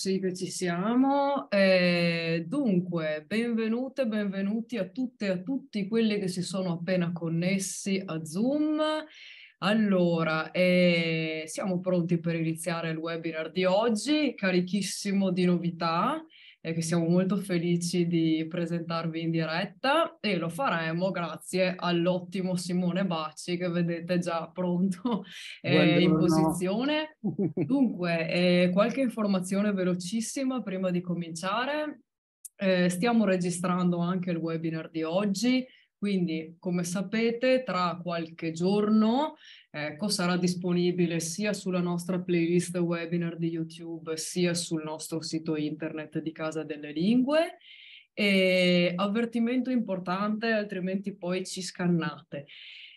sì che ci siamo. Eh, dunque, benvenute, benvenuti a tutte e a tutti quelli che si sono appena connessi a Zoom. Allora, eh, siamo pronti per iniziare il webinar di oggi, carichissimo di novità e che siamo molto felici di presentarvi in diretta e lo faremo grazie all'ottimo Simone Bacci che vedete già pronto eh, in posizione. Dunque, eh, qualche informazione velocissima prima di cominciare. Eh, stiamo registrando anche il webinar di oggi, quindi come sapete tra qualche giorno ecco, sarà disponibile sia sulla nostra playlist webinar di YouTube sia sul nostro sito internet di Casa delle Lingue. E avvertimento importante, altrimenti poi ci scannate.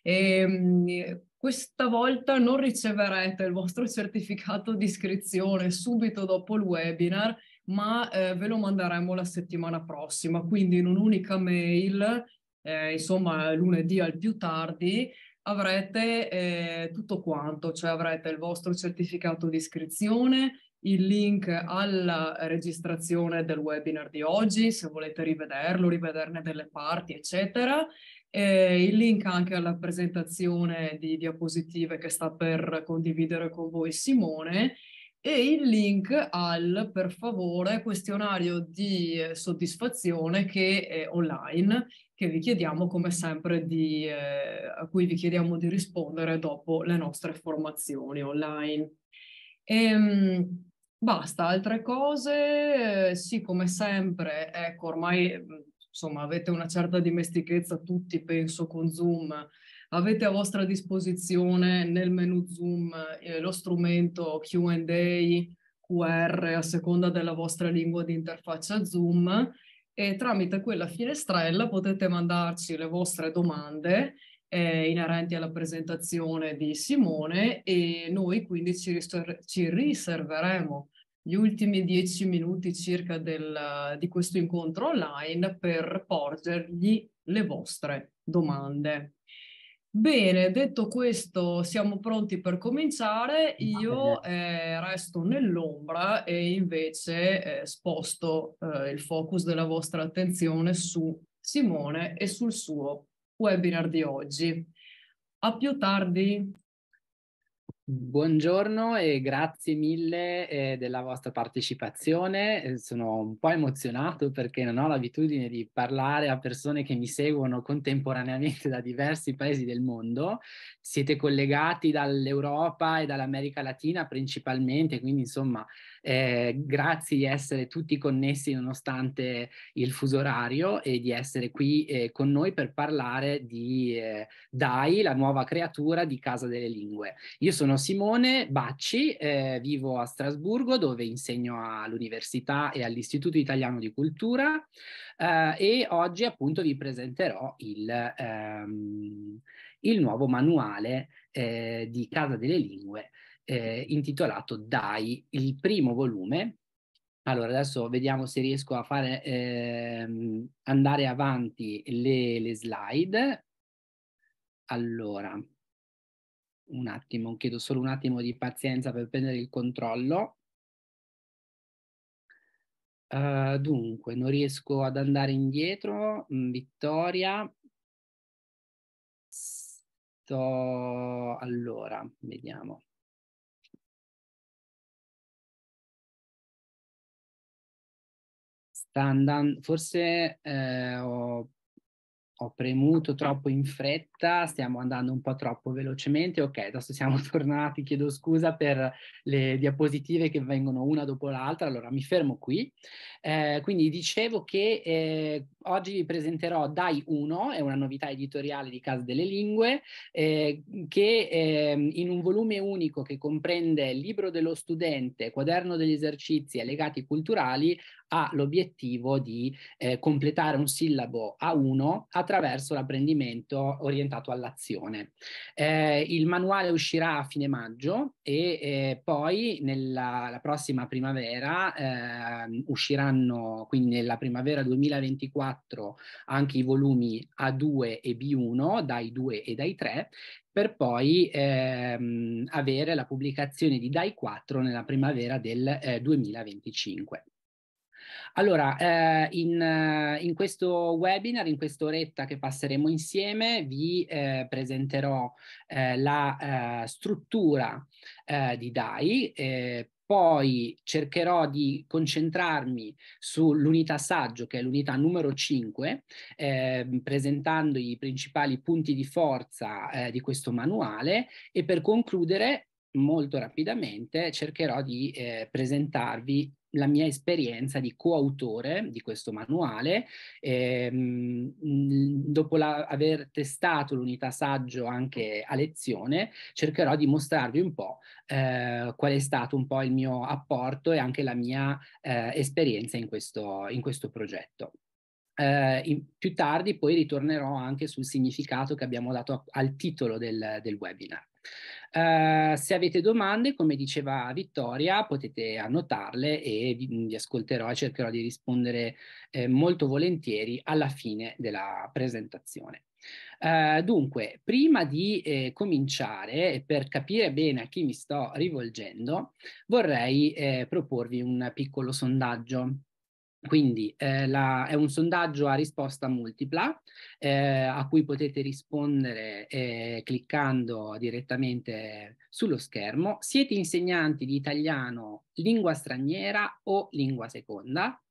E, ehm, questa volta non riceverete il vostro certificato di iscrizione subito dopo il webinar, ma eh, ve lo manderemo la settimana prossima, quindi in un'unica mail, eh, insomma lunedì al più tardi, avrete eh, tutto quanto, cioè avrete il vostro certificato di iscrizione, il link alla registrazione del webinar di oggi, se volete rivederlo, rivederne delle parti, eccetera, eh, il link anche alla presentazione di diapositive che sta per condividere con voi Simone e il link al, per favore, questionario di eh, soddisfazione che è online che vi chiediamo come sempre di, eh, a cui vi chiediamo di rispondere dopo le nostre formazioni online. E, ehm, basta, altre cose, eh, sì, come sempre, ecco, ormai insomma avete una certa dimestichezza tutti, penso, con Zoom, avete a vostra disposizione nel menu Zoom eh, lo strumento Q&A, QR a seconda della vostra lingua di interfaccia Zoom e tramite quella finestrella potete mandarci le vostre domande eh, inerenti alla presentazione di Simone e noi quindi ci, ci riserveremo gli ultimi dieci minuti circa del, di questo incontro online per porgergli le vostre domande. Bene, detto questo, siamo pronti per cominciare. Io eh, resto nell'ombra e invece eh, sposto eh, il focus della vostra attenzione su Simone e sul suo webinar di oggi. A più tardi. Buongiorno e grazie mille eh, della vostra partecipazione. Eh, sono un po' emozionato perché non ho l'abitudine di parlare a persone che mi seguono contemporaneamente da diversi paesi del mondo. Siete collegati dall'Europa e dall'America Latina principalmente, quindi insomma eh, grazie di essere tutti connessi nonostante il fuso orario e di essere qui eh, con noi per parlare di eh, DAI, la nuova creatura di Casa delle Lingue. Io sono Simone Bacci, eh, vivo a Strasburgo dove insegno all'Università e all'Istituto Italiano di Cultura eh, e oggi appunto vi presenterò il, ehm, il nuovo manuale eh, di Casa delle Lingue eh, intitolato Dai, il primo volume. Allora, adesso vediamo se riesco a fare ehm, andare avanti le, le slide. Allora, un attimo, chiedo solo un attimo di pazienza per prendere il controllo. Uh, dunque, non riesco ad andare indietro. Mm, Vittoria. Sto... Allora, vediamo. Sta andando, forse eh, ho, ho, premuto troppo in fretta, stiamo andando un po' troppo velocemente. Ok, adesso siamo tornati, chiedo scusa per le diapositive che vengono una dopo l'altra, allora mi fermo qui. Eh, quindi dicevo che eh, oggi vi presenterò Dai 1, è una novità editoriale di Casa delle Lingue, eh, che ehm, in un volume unico che comprende libro dello studente, quaderno degli esercizi e legati culturali, ha l'obiettivo di eh, completare un sillabo a uno attraverso l'apprendimento orientato all'azione. Eh, il manuale uscirà a fine maggio e eh, poi nella prossima primavera ehm, usciranno, quindi nella primavera 2024, anche i volumi A2 e B1 dai 2 e dai 3 per poi ehm, avere la pubblicazione di DAI 4 nella primavera del eh, 2025. Allora, eh, in, eh, in, questo webinar, in quest'oretta che passeremo insieme, vi eh, presenterò eh, la eh, struttura eh, di DAI, poi cercherò di concentrarmi sull'unità saggio, che è l'unità numero 5, eh, presentando i principali punti di forza di questo manuale e per concludere molto rapidamente cercherò di presentarvi la mia esperienza di coautore di questo manuale. Ehm, dopo la, aver testato l'unità saggio anche a lezione, cercherò di mostrarvi un po' eh, qual è stato un po' il mio apporto e anche la mia eh, esperienza in questo, in questo progetto. Eh, in, più tardi poi ritornerò anche sul significato che abbiamo dato a, al titolo del, del webinar. Uh, se avete domande, come diceva Vittoria, potete annotarle e vi, vi ascolterò e cercherò di rispondere eh, molto volentieri alla fine della presentazione. Uh, dunque, prima di eh, cominciare, per capire bene a chi mi sto rivolgendo, vorrei eh, proporvi un piccolo sondaggio. Quindi eh, la, è un sondaggio a risposta multipla eh, a cui potete rispondere eh, cliccando direttamente sullo schermo. Siete insegnanti di italiano lingua straniera o lingua seconda?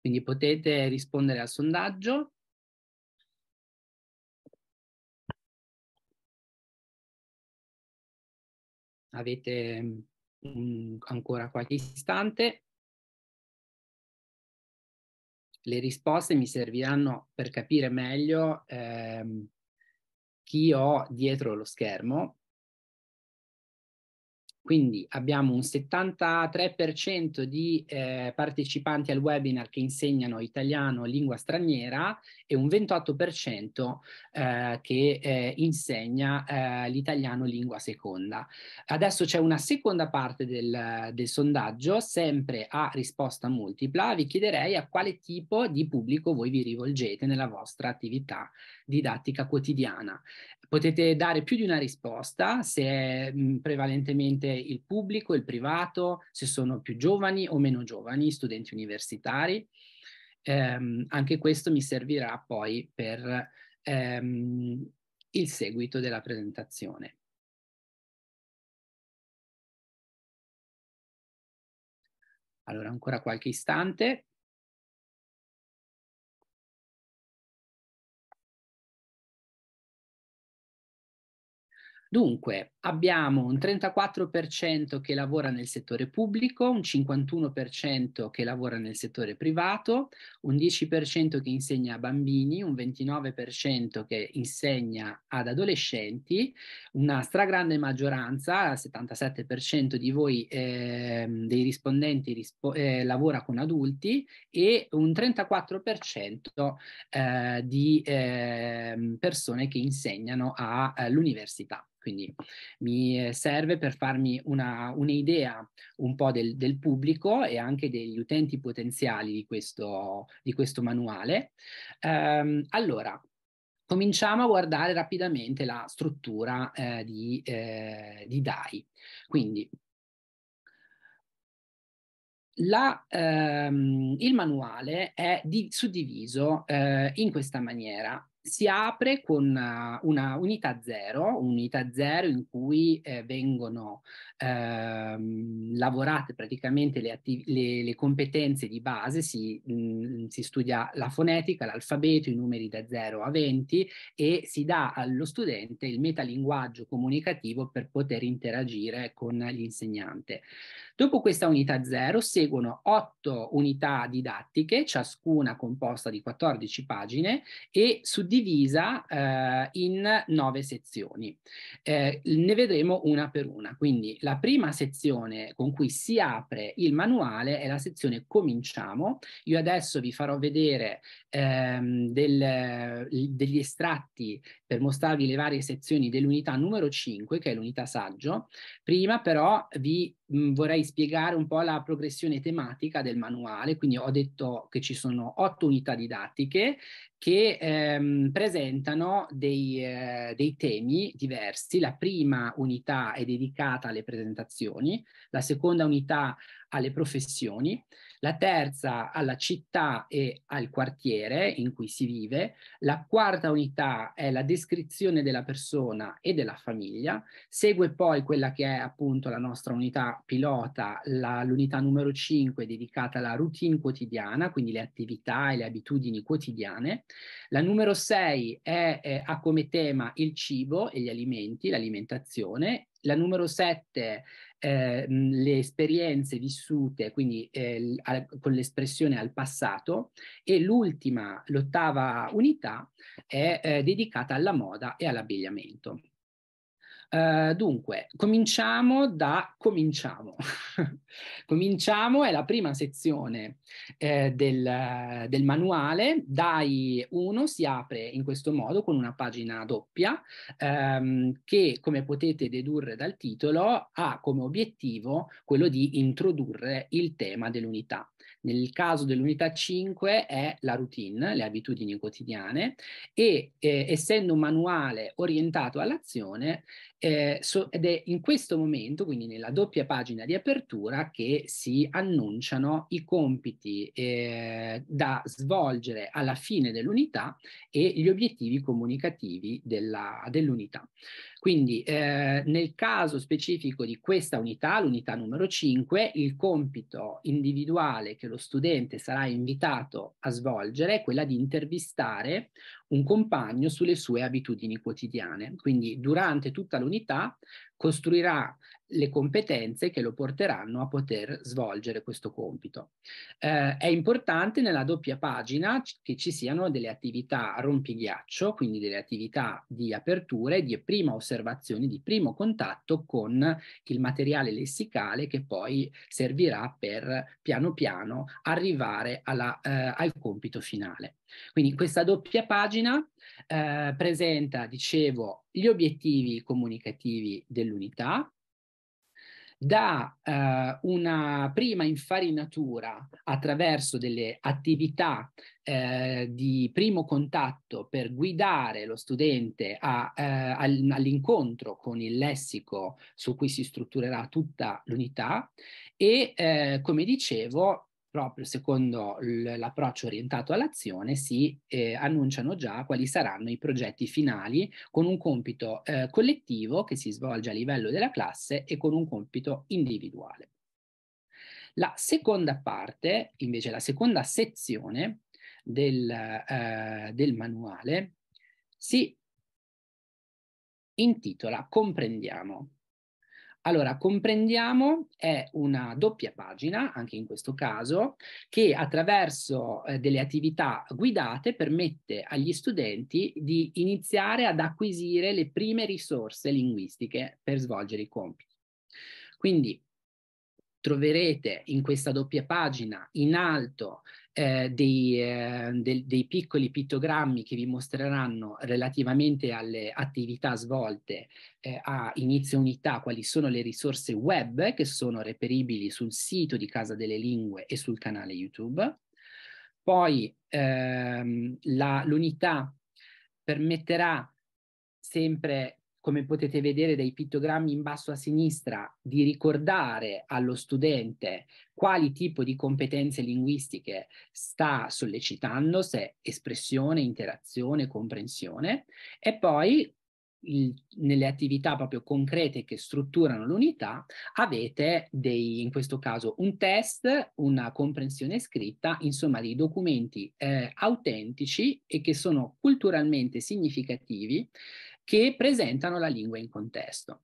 Quindi potete rispondere al sondaggio. Avete um, ancora qualche istante le risposte mi serviranno per capire meglio ehm, chi ho dietro lo schermo quindi abbiamo un 73% di eh, partecipanti al webinar che insegnano italiano lingua straniera e un 28% eh, che eh, insegna eh, l'italiano lingua seconda. Adesso c'è una seconda parte del, del sondaggio, sempre a risposta multipla. Vi chiederei a quale tipo di pubblico voi vi rivolgete nella vostra attività didattica quotidiana. Potete dare più di una risposta, se è mh, prevalentemente il pubblico, il privato, se sono più giovani o meno giovani, studenti universitari. Eh, anche questo mi servirà poi per ehm, il seguito della presentazione. Allora, ancora qualche istante. Dunque, abbiamo un 34% che lavora nel settore pubblico, un 51% che lavora nel settore privato, un 10% che insegna a bambini, un 29% che insegna ad adolescenti, una stragrande maggioranza, il 77% di voi eh, dei rispondenti rispo- eh, lavora con adulti e un 34% eh, di ehm, persone che insegnano all'università. Quindi mi eh, serve per farmi una, un'idea un po' del, del, pubblico e anche degli utenti potenziali di questo, di questo manuale. Um, allora, cominciamo a guardare rapidamente la struttura eh, di, eh, di DAI. Quindi la, ehm, il manuale è di, suddiviso eh, in questa maniera si apre con eh, una unità zero, unità zero in cui eh, vengono ehm, lavorate praticamente le, le, le, competenze di base, si, mh, mm, si studia la fonetica, l'alfabeto, i numeri da 0 a 20 e si dà allo studente il metalinguaggio comunicativo per poter interagire con l'insegnante. Dopo questa unità 0 seguono otto unità didattiche, ciascuna composta di 14 pagine e suddivisa eh, in nove sezioni. Eh, ne vedremo una per una. Quindi la prima sezione con cui si apre il manuale è la sezione Cominciamo. Io adesso vi farò vedere ehm, del, degli estratti per mostrarvi le varie sezioni dell'unità numero 5, che è l'unità saggio. Prima però vi mh, vorrei spiegare un po' la progressione tematica del manuale, quindi ho detto che ci sono otto unità didattiche che ehm, presentano dei, eh, dei, temi diversi. La prima unità è dedicata alle presentazioni, la seconda unità alle professioni, la terza alla città e al quartiere in cui si vive, la quarta unità è la descrizione della persona e della famiglia, segue poi quella che è appunto la nostra unità pilota, l'unità numero 5 dedicata alla routine quotidiana, quindi le attività e le abitudini quotidiane, la numero 6 è, è, ha come tema il cibo e gli alimenti, l'alimentazione, la numero 7 eh, le esperienze vissute, quindi eh, con l'espressione al passato, e l'ultima, l'ottava unità, è eh, dedicata alla moda e all'abbigliamento. Uh, dunque, cominciamo da cominciamo. cominciamo è la prima sezione eh, del, del, manuale. DAI 1 si apre in questo modo con una pagina doppia ehm, che, come potete dedurre dal titolo, ha come obiettivo quello di introdurre il tema dell'unità. Nel caso dell'unità 5 è la routine, le abitudini quotidiane e eh, essendo un manuale orientato all'azione eh, so, ed è in questo momento, quindi nella doppia pagina di apertura, che si annunciano i compiti eh, da svolgere alla fine dell'unità e gli obiettivi comunicativi della, dell'unità. Quindi eh, nel caso specifico di questa unità, l'unità numero 5, il compito individuale che lo studente sarà invitato a svolgere è quella di intervistare un compagno sulle sue abitudini quotidiane. Quindi durante tutta l'unità costruirà le competenze che lo porteranno a poter svolgere questo compito. Eh, è importante nella doppia pagina che ci siano delle attività rompighiaccio, quindi delle attività di apertura e di prima osservazione, di primo contatto con il materiale lessicale che poi servirà per piano piano arrivare alla, eh, al compito finale. Quindi questa doppia pagina eh, presenta, dicevo, gli obiettivi comunicativi dell'unità, dà eh, una prima infarinatura attraverso delle attività eh, di primo contatto per guidare lo studente a, eh, all'incontro con il lessico su cui si strutturerà tutta l'unità e, eh, come dicevo, proprio secondo l'approccio orientato all'azione, si eh, annunciano già quali saranno i progetti finali con un compito eh, collettivo che si svolge a livello della classe e con un compito individuale. La seconda parte, invece la seconda sezione del, eh, del manuale, si intitola Comprendiamo. Allora, comprendiamo è una doppia pagina, anche in questo caso, che attraverso eh, delle attività guidate permette agli studenti di iniziare ad acquisire le prime risorse linguistiche per svolgere i compiti. Quindi troverete in questa doppia pagina in alto eh, dei, eh, de, dei, piccoli pittogrammi che vi mostreranno relativamente alle attività svolte eh, a inizio unità quali sono le risorse web che sono reperibili sul sito di Casa delle Lingue e sul canale YouTube. Poi ehm, l'unità permetterà sempre come potete vedere dai pittogrammi in basso a sinistra, di ricordare allo studente quali tipo di competenze linguistiche sta sollecitando, se espressione, interazione, comprensione, e poi il, nelle attività proprio concrete che strutturano l'unità avete dei, in questo caso un test, una comprensione scritta, insomma dei documenti eh, autentici e che sono culturalmente significativi che presentano la lingua in contesto.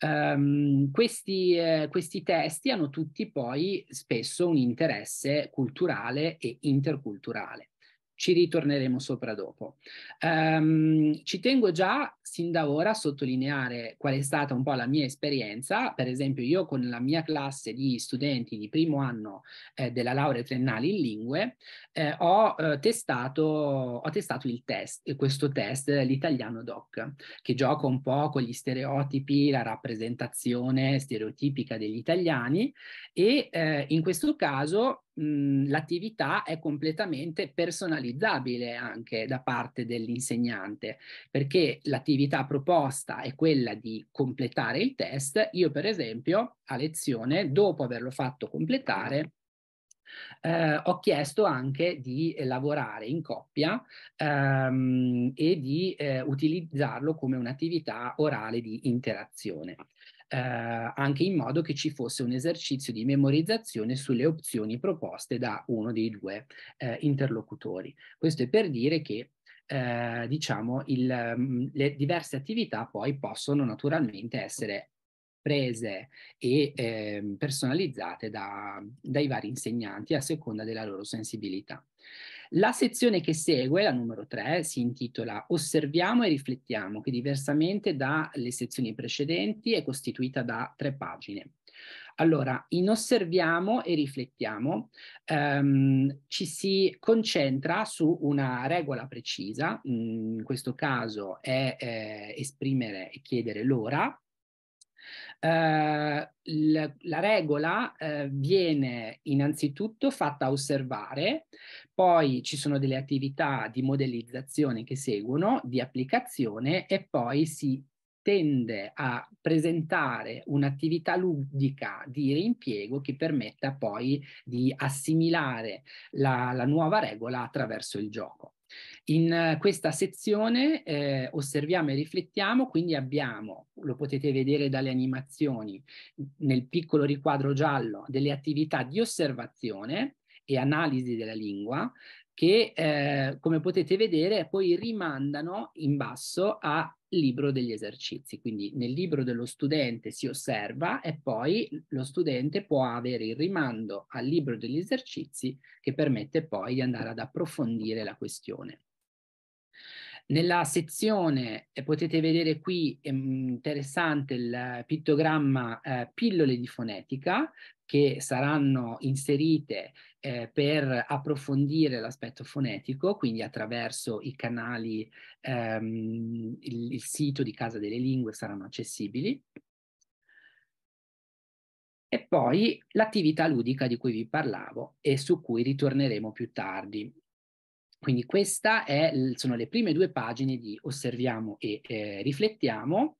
Um, questi, eh, questi, testi hanno tutti poi spesso un interesse culturale e interculturale. Ci ritorneremo sopra dopo. Um, ci tengo già sin da ora a sottolineare qual è stata un po' la mia esperienza. Per esempio, io con la mia classe di studenti di primo anno eh, della laurea triennale in lingue eh, ho, eh, testato, ho testato il test, questo test, l'italiano doc, che gioca un po' con gli stereotipi, la rappresentazione stereotipica degli italiani e eh, in questo caso mh, l'attività è completamente personalizzabile anche da parte dell'insegnante, perché l'attività proposta è quella di completare il test. Io, per esempio, a lezione, dopo averlo fatto completare, eh, ho chiesto anche di lavorare in coppia ehm, e di eh, utilizzarlo come un'attività orale di interazione eh, anche in modo che ci fosse un esercizio di memorizzazione sulle opzioni proposte da uno dei due eh, interlocutori. Questo è per dire che eh, diciamo il, mm, le diverse attività poi possono naturalmente essere prese e eh, personalizzate da, dai vari insegnanti a seconda della loro sensibilità. La sezione che segue, la numero 3, si intitola Osserviamo e riflettiamo, che diversamente dalle sezioni precedenti è costituita da tre pagine. Allora, in osserviamo e riflettiamo ehm, ci si concentra su una regola precisa, in questo caso è eh, esprimere e chiedere l'ora, Uh, la, la, regola uh, viene innanzitutto fatta osservare, poi ci sono delle attività di modellizzazione che seguono, di applicazione e poi si tende a presentare un'attività ludica di reimpiego che permetta poi di assimilare la, la nuova regola attraverso il gioco. In questa sezione eh, osserviamo e riflettiamo, quindi abbiamo, lo potete vedere dalle animazioni, nel piccolo riquadro giallo, delle attività di osservazione e analisi della lingua che, eh, come potete vedere, poi rimandano in basso a libro degli esercizi. Quindi nel libro dello studente si osserva e poi lo studente può avere il rimando al libro degli esercizi che permette poi di andare ad approfondire la questione. Nella sezione potete vedere qui è interessante il pittogramma eh, pillole di fonetica che saranno inserite eh, per approfondire l'aspetto fonetico, quindi attraverso i canali, ehm, il, il sito di Casa delle Lingue saranno accessibili. E poi l'attività ludica di cui vi parlavo e su cui ritorneremo più tardi. Quindi queste sono le prime due pagine di Osserviamo e eh, Riflettiamo.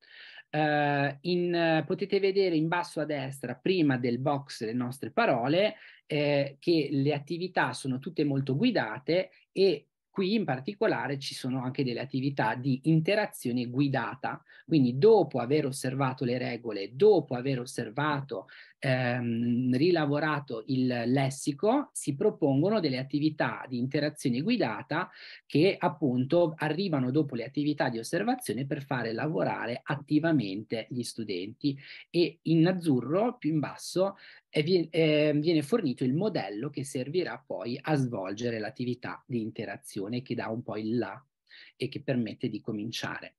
Uh, in, potete vedere in basso a destra, prima del box le nostre parole, eh, che le attività sono tutte molto guidate e Qui in particolare ci sono anche delle attività di interazione guidata, quindi dopo aver osservato le regole, dopo aver osservato, ehm, rilavorato il lessico, si propongono delle attività di interazione guidata che appunto arrivano dopo le attività di osservazione per fare lavorare attivamente gli studenti e in azzurro più in basso e viene, eh, viene fornito il modello che servirà poi a svolgere l'attività di interazione che dà un po' il là e che permette di cominciare.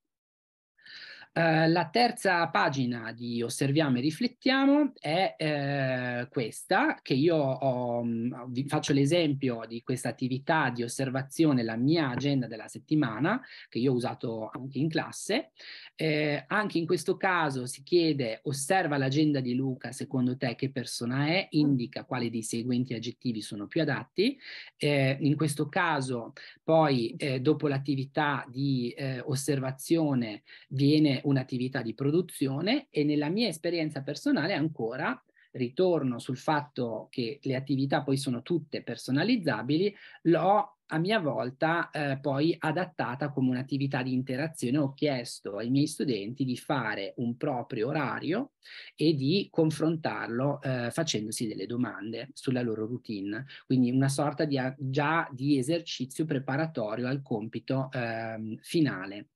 Uh, la terza pagina di Osserviamo e riflettiamo è uh, questa, che io ho, vi faccio l'esempio di questa attività di osservazione, la mia agenda della settimana, che io ho usato anche in classe. Eh, anche in questo caso si chiede, osserva l'agenda di Luca, secondo te che persona è, indica quali dei seguenti aggettivi sono più adatti. Eh, in questo caso poi, eh, dopo l'attività di eh, osservazione, viene un'attività di produzione e nella mia esperienza personale ancora ritorno sul fatto che le attività poi sono tutte personalizzabili, l'ho a mia volta eh, poi adattata come un'attività di interazione. Ho chiesto ai miei studenti di fare un proprio orario e di confrontarlo eh, facendosi delle domande sulla loro routine. Quindi una sorta di, già di esercizio preparatorio al compito eh, finale.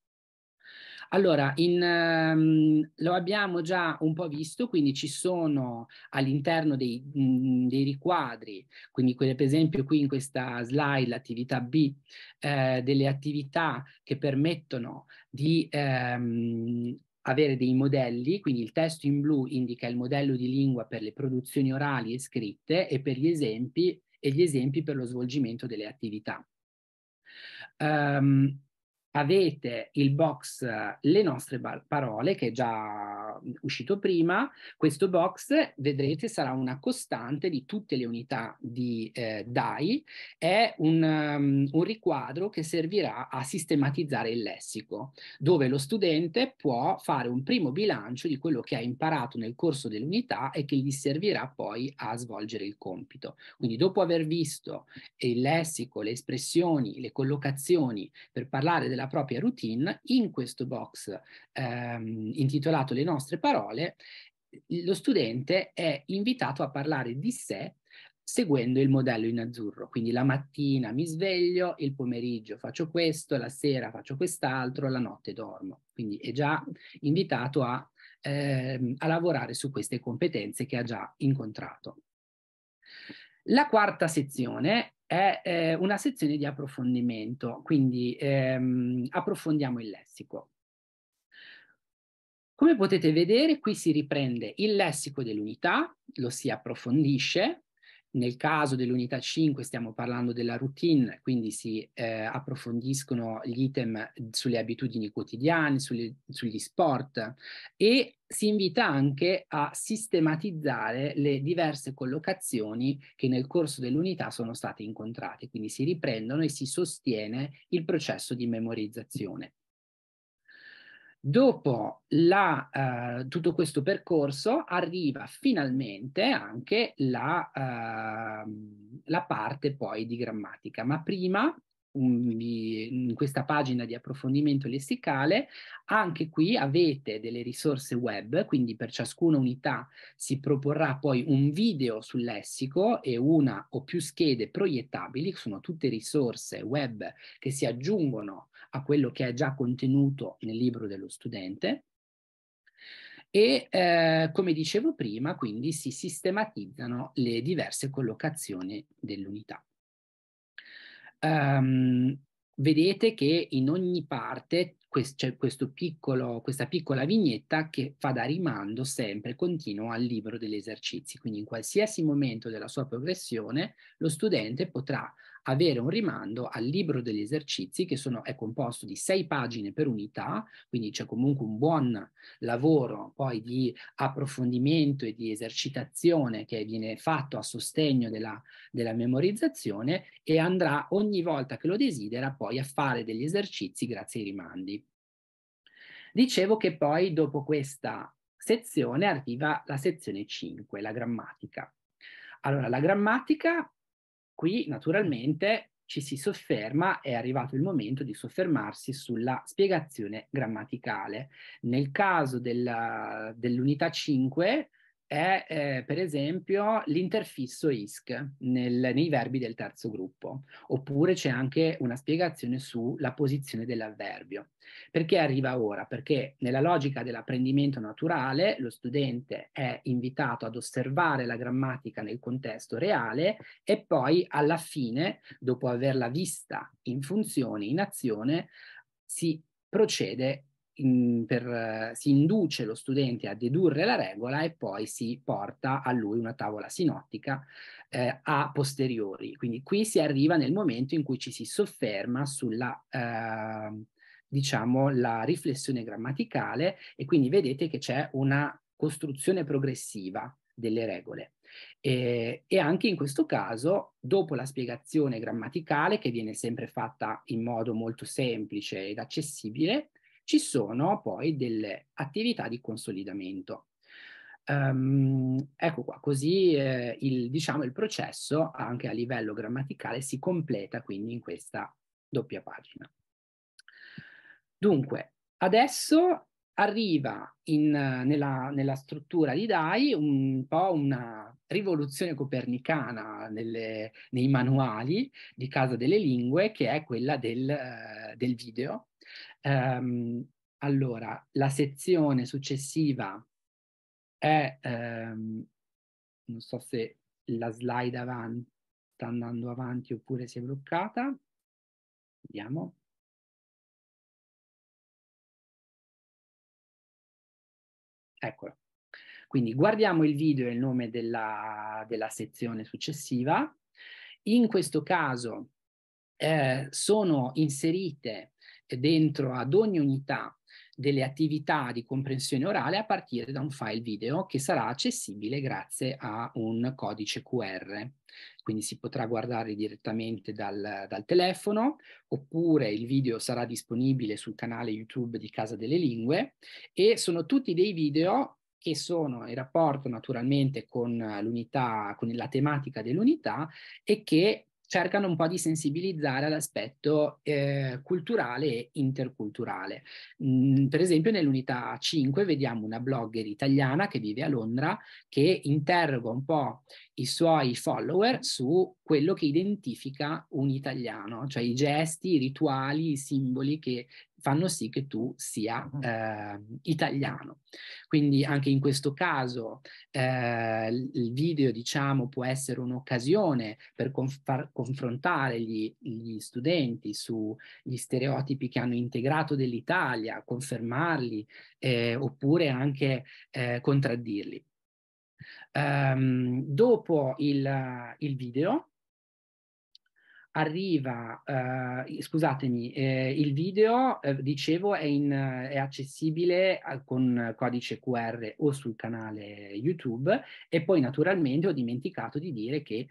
Allora, in, um, lo abbiamo già un po' visto, quindi ci sono all'interno dei, mm, dei riquadri, quindi per esempio qui in questa slide, l'attività B, eh, delle attività che permettono di ehm, avere dei modelli, quindi il testo in blu indica il modello di lingua per le produzioni orali e scritte e per gli esempi e gli esempi per lo svolgimento delle attività. Um, avete il box le nostre parole che è già uscito prima, questo box vedrete sarà una costante di tutte le unità di eh, DAI, è un, um, un riquadro che servirà a sistematizzare il lessico, dove lo studente può fare un primo bilancio di quello che ha imparato nel corso dell'unità e che gli servirà poi a svolgere il compito. Quindi dopo aver visto il lessico, le espressioni, le collocazioni per parlare della propria routine, in questo box ehm, intitolato Le nostre parole, lo studente è invitato a parlare di sé seguendo il modello in azzurro. Quindi la mattina mi sveglio, il pomeriggio faccio questo, la sera faccio quest'altro, la notte dormo. Quindi è già invitato a, ehm, a lavorare su queste competenze che ha già incontrato. La quarta sezione è eh, una sezione di approfondimento, quindi ehm, approfondiamo il lessico. Come potete vedere, qui si riprende il lessico dell'unità, lo si approfondisce, nel caso dell'unità 5 stiamo parlando della routine, quindi si eh, approfondiscono gli item sulle abitudini quotidiane, sulle, sugli sport e si invita anche a sistematizzare le diverse collocazioni che nel corso dell'unità sono state incontrate, quindi si riprendono e si sostiene il processo di memorizzazione. Dopo la, uh, tutto questo percorso arriva finalmente anche la, uh, la parte poi di grammatica, ma prima in questa pagina di approfondimento lessicale, anche qui avete delle risorse web, quindi per ciascuna unità si proporrà poi un video sul lessico e una o più schede proiettabili, sono tutte risorse web che si aggiungono a quello che è già contenuto nel libro dello studente. E eh, come dicevo prima, quindi si sistematizzano le diverse collocazioni dell'unità. Um, vedete che in ogni parte c'è piccolo, questa piccola vignetta che fa da rimando sempre continuo al libro degli esercizi. Quindi in qualsiasi momento della sua progressione lo studente potrà avere un rimando al libro degli esercizi che sono, è composto di sei pagine per unità, quindi c'è comunque un buon lavoro poi di approfondimento e di esercitazione che viene fatto a sostegno della, della memorizzazione e andrà ogni volta che lo desidera poi a fare degli esercizi grazie ai rimandi. Dicevo che poi dopo questa sezione arriva la sezione 5, la grammatica. Allora, la grammatica Qui naturalmente ci si sofferma, è arrivato il momento di soffermarsi sulla spiegazione grammaticale. Nel caso dell'unità 5 è eh, per esempio l'interfisso ISC nel, nei verbi del terzo gruppo, oppure c'è anche una spiegazione sulla posizione dell'avverbio. Perché arriva ora? Perché nella logica dell'apprendimento naturale lo studente è invitato ad osservare la grammatica nel contesto reale e poi alla fine, dopo averla vista in funzione, in azione, si procede in, per, si induce lo studente a dedurre la regola e poi si porta a lui una tavola sinottica eh, a posteriori. Quindi qui si arriva nel momento in cui ci si sofferma sulla, eh, diciamo, la riflessione grammaticale e quindi vedete che c'è una costruzione progressiva delle regole. E, e, anche in questo caso, dopo la spiegazione grammaticale, che viene sempre fatta in modo molto semplice ed accessibile, ci sono poi delle attività di consolidamento. Um, ecco qua, così eh, il, diciamo, il processo anche a livello grammaticale si completa quindi in questa doppia pagina. Dunque, adesso arriva in, nella, nella, struttura di DAI un po' una rivoluzione copernicana nelle, nei manuali di Casa delle Lingue, che è quella del, del video, Um, Allora, la sezione successiva è, ehm, non so se la slide avanti, sta andando avanti oppure si è bloccata. Vediamo. Eccola. Quindi guardiamo il video e il nome della, della sezione successiva. In questo caso eh, sono inserite dentro ad ogni unità delle attività di comprensione orale a partire da un file video che sarà accessibile grazie a un codice QR. Quindi si potrà guardare direttamente dal, dal telefono oppure il video sarà disponibile sul canale YouTube di Casa delle Lingue e sono tutti dei video che sono in rapporto naturalmente con l'unità, con la tematica dell'unità e che cercano un po' di sensibilizzare all'aspetto eh, culturale e interculturale. Mm, per esempio nell'unità 5 vediamo una blogger italiana che vive a Londra che interroga un po' i suoi follower su quello che identifica un italiano, cioè i gesti, i rituali, i simboli che fanno sì che tu sia eh, italiano. Quindi anche in questo caso eh, il video, diciamo, può essere un'occasione per conf- confrontare gli, gli studenti sugli stereotipi che hanno integrato dell'Italia, confermarli eh, oppure anche eh, contraddirli. Um, dopo il, il video arriva, uh, scusatemi, eh, il video, eh, dicevo, è, in, è accessibile a, con codice QR o sul canale YouTube e poi naturalmente ho dimenticato di dire che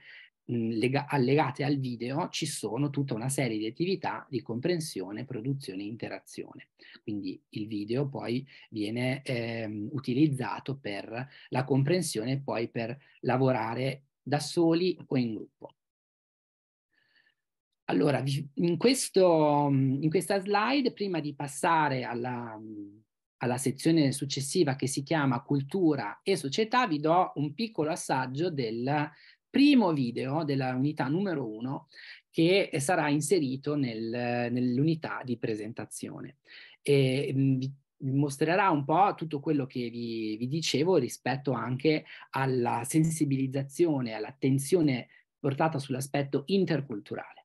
lega- allegate al video ci sono tutta una serie di attività di comprensione, produzione e interazione. Quindi il video poi viene ehm, utilizzato per la comprensione e poi per lavorare da soli o in gruppo. Allora, in, questo, in questa slide, prima di passare alla, alla sezione successiva che si chiama Cultura e Società, vi do un piccolo assaggio del primo video della unità numero uno che sarà inserito nel, nell'unità di presentazione. E, mm, vi, mostrerà un po' tutto quello che vi, vi dicevo rispetto anche alla sensibilizzazione, all'attenzione portata sull'aspetto interculturale.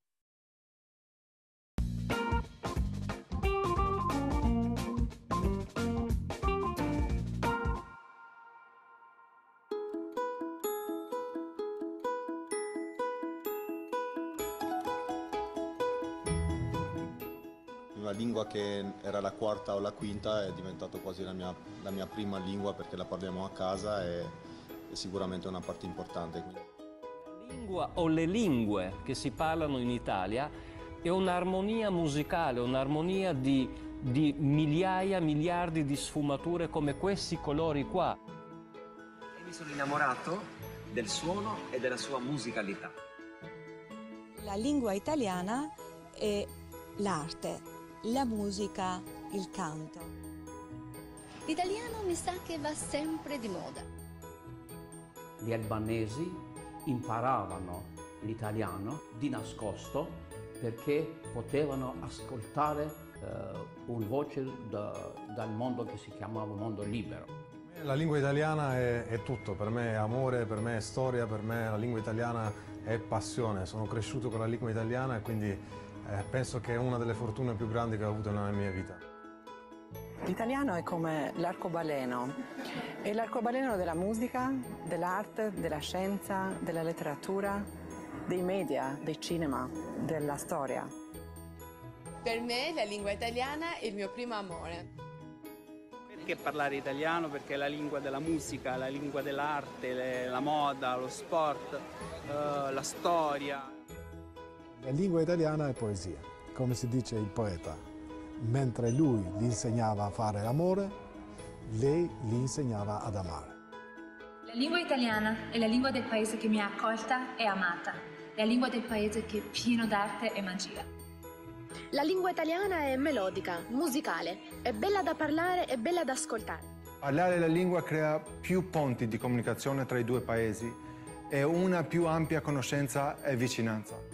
Che era la quarta o la quinta è diventato quasi la mia, la mia prima lingua perché la parliamo a casa e è sicuramente una parte importante. La lingua o le lingue che si parlano in Italia è un'armonia musicale, un'armonia di, di migliaia, miliardi di sfumature come questi colori qua. E mi sono innamorato del suono e della sua musicalità. La lingua italiana è l'arte, la musica, il canto. L'italiano mi sa che va sempre di moda. Gli albanesi imparavano l'italiano di nascosto perché potevano ascoltare eh, una voce da, dal mondo che si chiamava mondo libero. La lingua italiana è, è, tutto, per me è amore, per me è storia, per me la lingua italiana è passione. Sono cresciuto con la lingua italiana e quindi eh, penso che è una delle fortune più grandi che ho avuto nella mia vita. L'italiano è come l'arcobaleno, è l'arcobaleno della musica, dell'arte, della scienza, della letteratura, dei media, del cinema, della storia. Per me la lingua italiana è il mio primo amore. Perché parlare italiano? Perché è la lingua della musica, la lingua dell'arte, la moda, lo sport, uh, la storia. La lingua italiana è poesia, come si dice il poeta. Mentre lui gli insegnava a fare l'amore, lei gli insegnava ad amare. La lingua italiana è la lingua del paese che mi ha accolta e amata, la lingua del paese che è pieno d'arte e magia. La lingua italiana è melodica, musicale, è bella da parlare e bella da ascoltare. Parlare la lingua crea più ponti di comunicazione tra i due paesi e una più ampia conoscenza e vicinanza.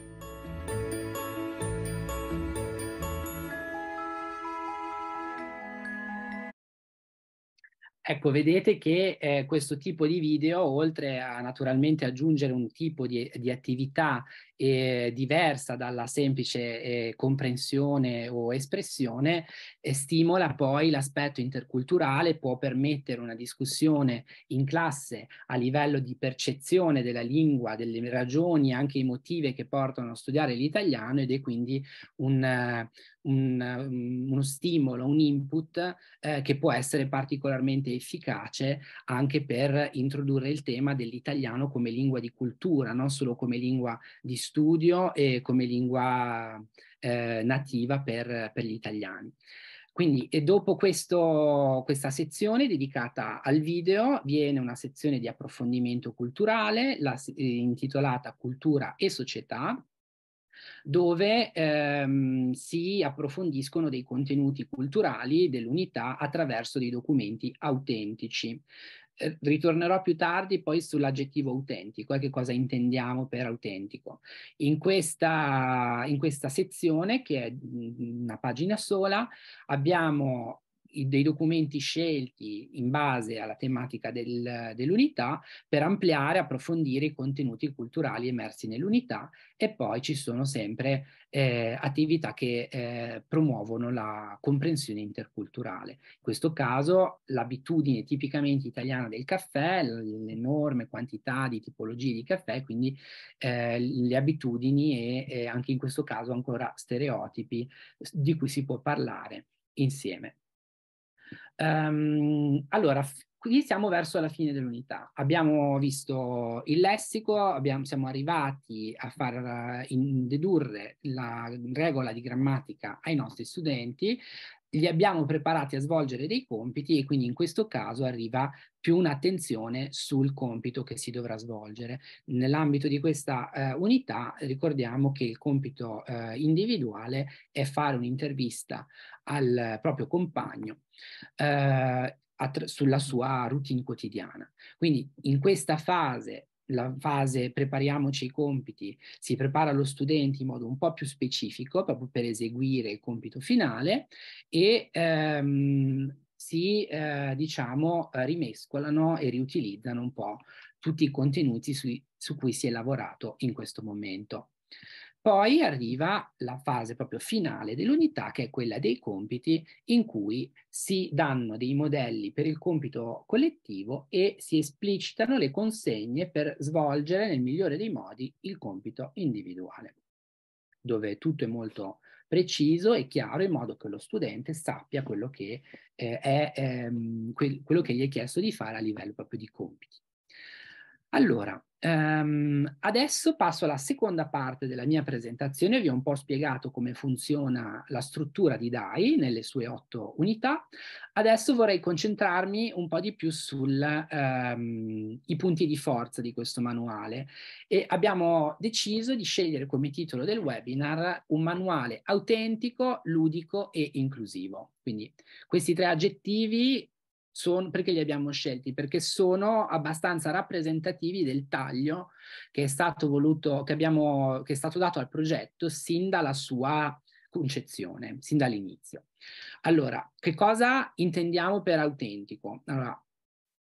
Ecco, vedete che eh, questo tipo di video, oltre a naturalmente aggiungere un tipo di, di attività eh, diversa dalla semplice eh, comprensione o espressione, eh, stimola poi l'aspetto interculturale, può permettere una discussione in classe a livello di percezione della lingua, delle ragioni anche emotive che portano a studiare l'italiano ed è quindi un, un, uno stimolo, un input eh, che può essere particolarmente efficace anche per introdurre il tema dell'italiano come lingua di cultura, non solo come lingua di studio e come lingua eh, nativa per, per, gli italiani. Quindi dopo questo, questa sezione dedicata al video viene una sezione di approfondimento culturale la, intitolata Cultura e Società, dove ehm, si approfondiscono dei contenuti culturali dell'unità attraverso dei documenti autentici. Eh, ritornerò più tardi poi sull'aggettivo autentico, eh, che cosa intendiamo per autentico. In questa, in questa sezione, che è una pagina sola, abbiamo dei documenti scelti in base alla tematica del, dell'unità per ampliare, approfondire i contenuti culturali emersi nell'unità e poi ci sono sempre eh, attività che eh, promuovono la comprensione interculturale. In questo caso l'abitudine tipicamente italiana del caffè, l'enorme quantità di tipologie di caffè, quindi eh, le abitudini e, e anche in questo caso ancora stereotipi di cui si può parlare insieme. Um, allora, qui siamo verso la fine dell'unità. Abbiamo visto il lessico, abbiamo, siamo arrivati a far in, dedurre la regola di grammatica ai nostri studenti, li abbiamo preparati a svolgere dei compiti e quindi in questo caso arriva più un'attenzione sul compito che si dovrà svolgere. Nell'ambito di questa eh, unità ricordiamo che il compito eh, individuale è fare un'intervista al proprio compagno eh, sulla sua routine quotidiana. Quindi in questa fase la fase prepariamoci i compiti, si prepara lo studente in modo un po' più specifico proprio per eseguire il compito finale e ehm, si eh, diciamo rimescolano e riutilizzano un po' tutti i contenuti sui, su cui si è lavorato in questo momento. Poi arriva la fase proprio finale dell'unità, che è quella dei compiti, in cui si danno dei modelli per il compito collettivo e si esplicitano le consegne per svolgere nel migliore dei modi il compito individuale, dove tutto è molto preciso e chiaro in modo che lo studente sappia quello che eh, è ehm, que- quello che gli è chiesto di fare a livello proprio di compiti. Allora, Um, adesso passo alla seconda parte della mia presentazione, vi ho un po' spiegato come funziona la struttura di DAI nelle sue otto unità. Adesso vorrei concentrarmi un po' di più sui um, punti di forza di questo manuale e abbiamo deciso di scegliere come titolo del webinar un manuale autentico, ludico e inclusivo. Quindi questi tre aggettivi sono, perché li abbiamo scelti? Perché sono abbastanza rappresentativi del taglio che è stato voluto, che, abbiamo, che è stato dato al progetto sin dalla sua concezione, sin dall'inizio. Allora, che cosa intendiamo per autentico? Allora,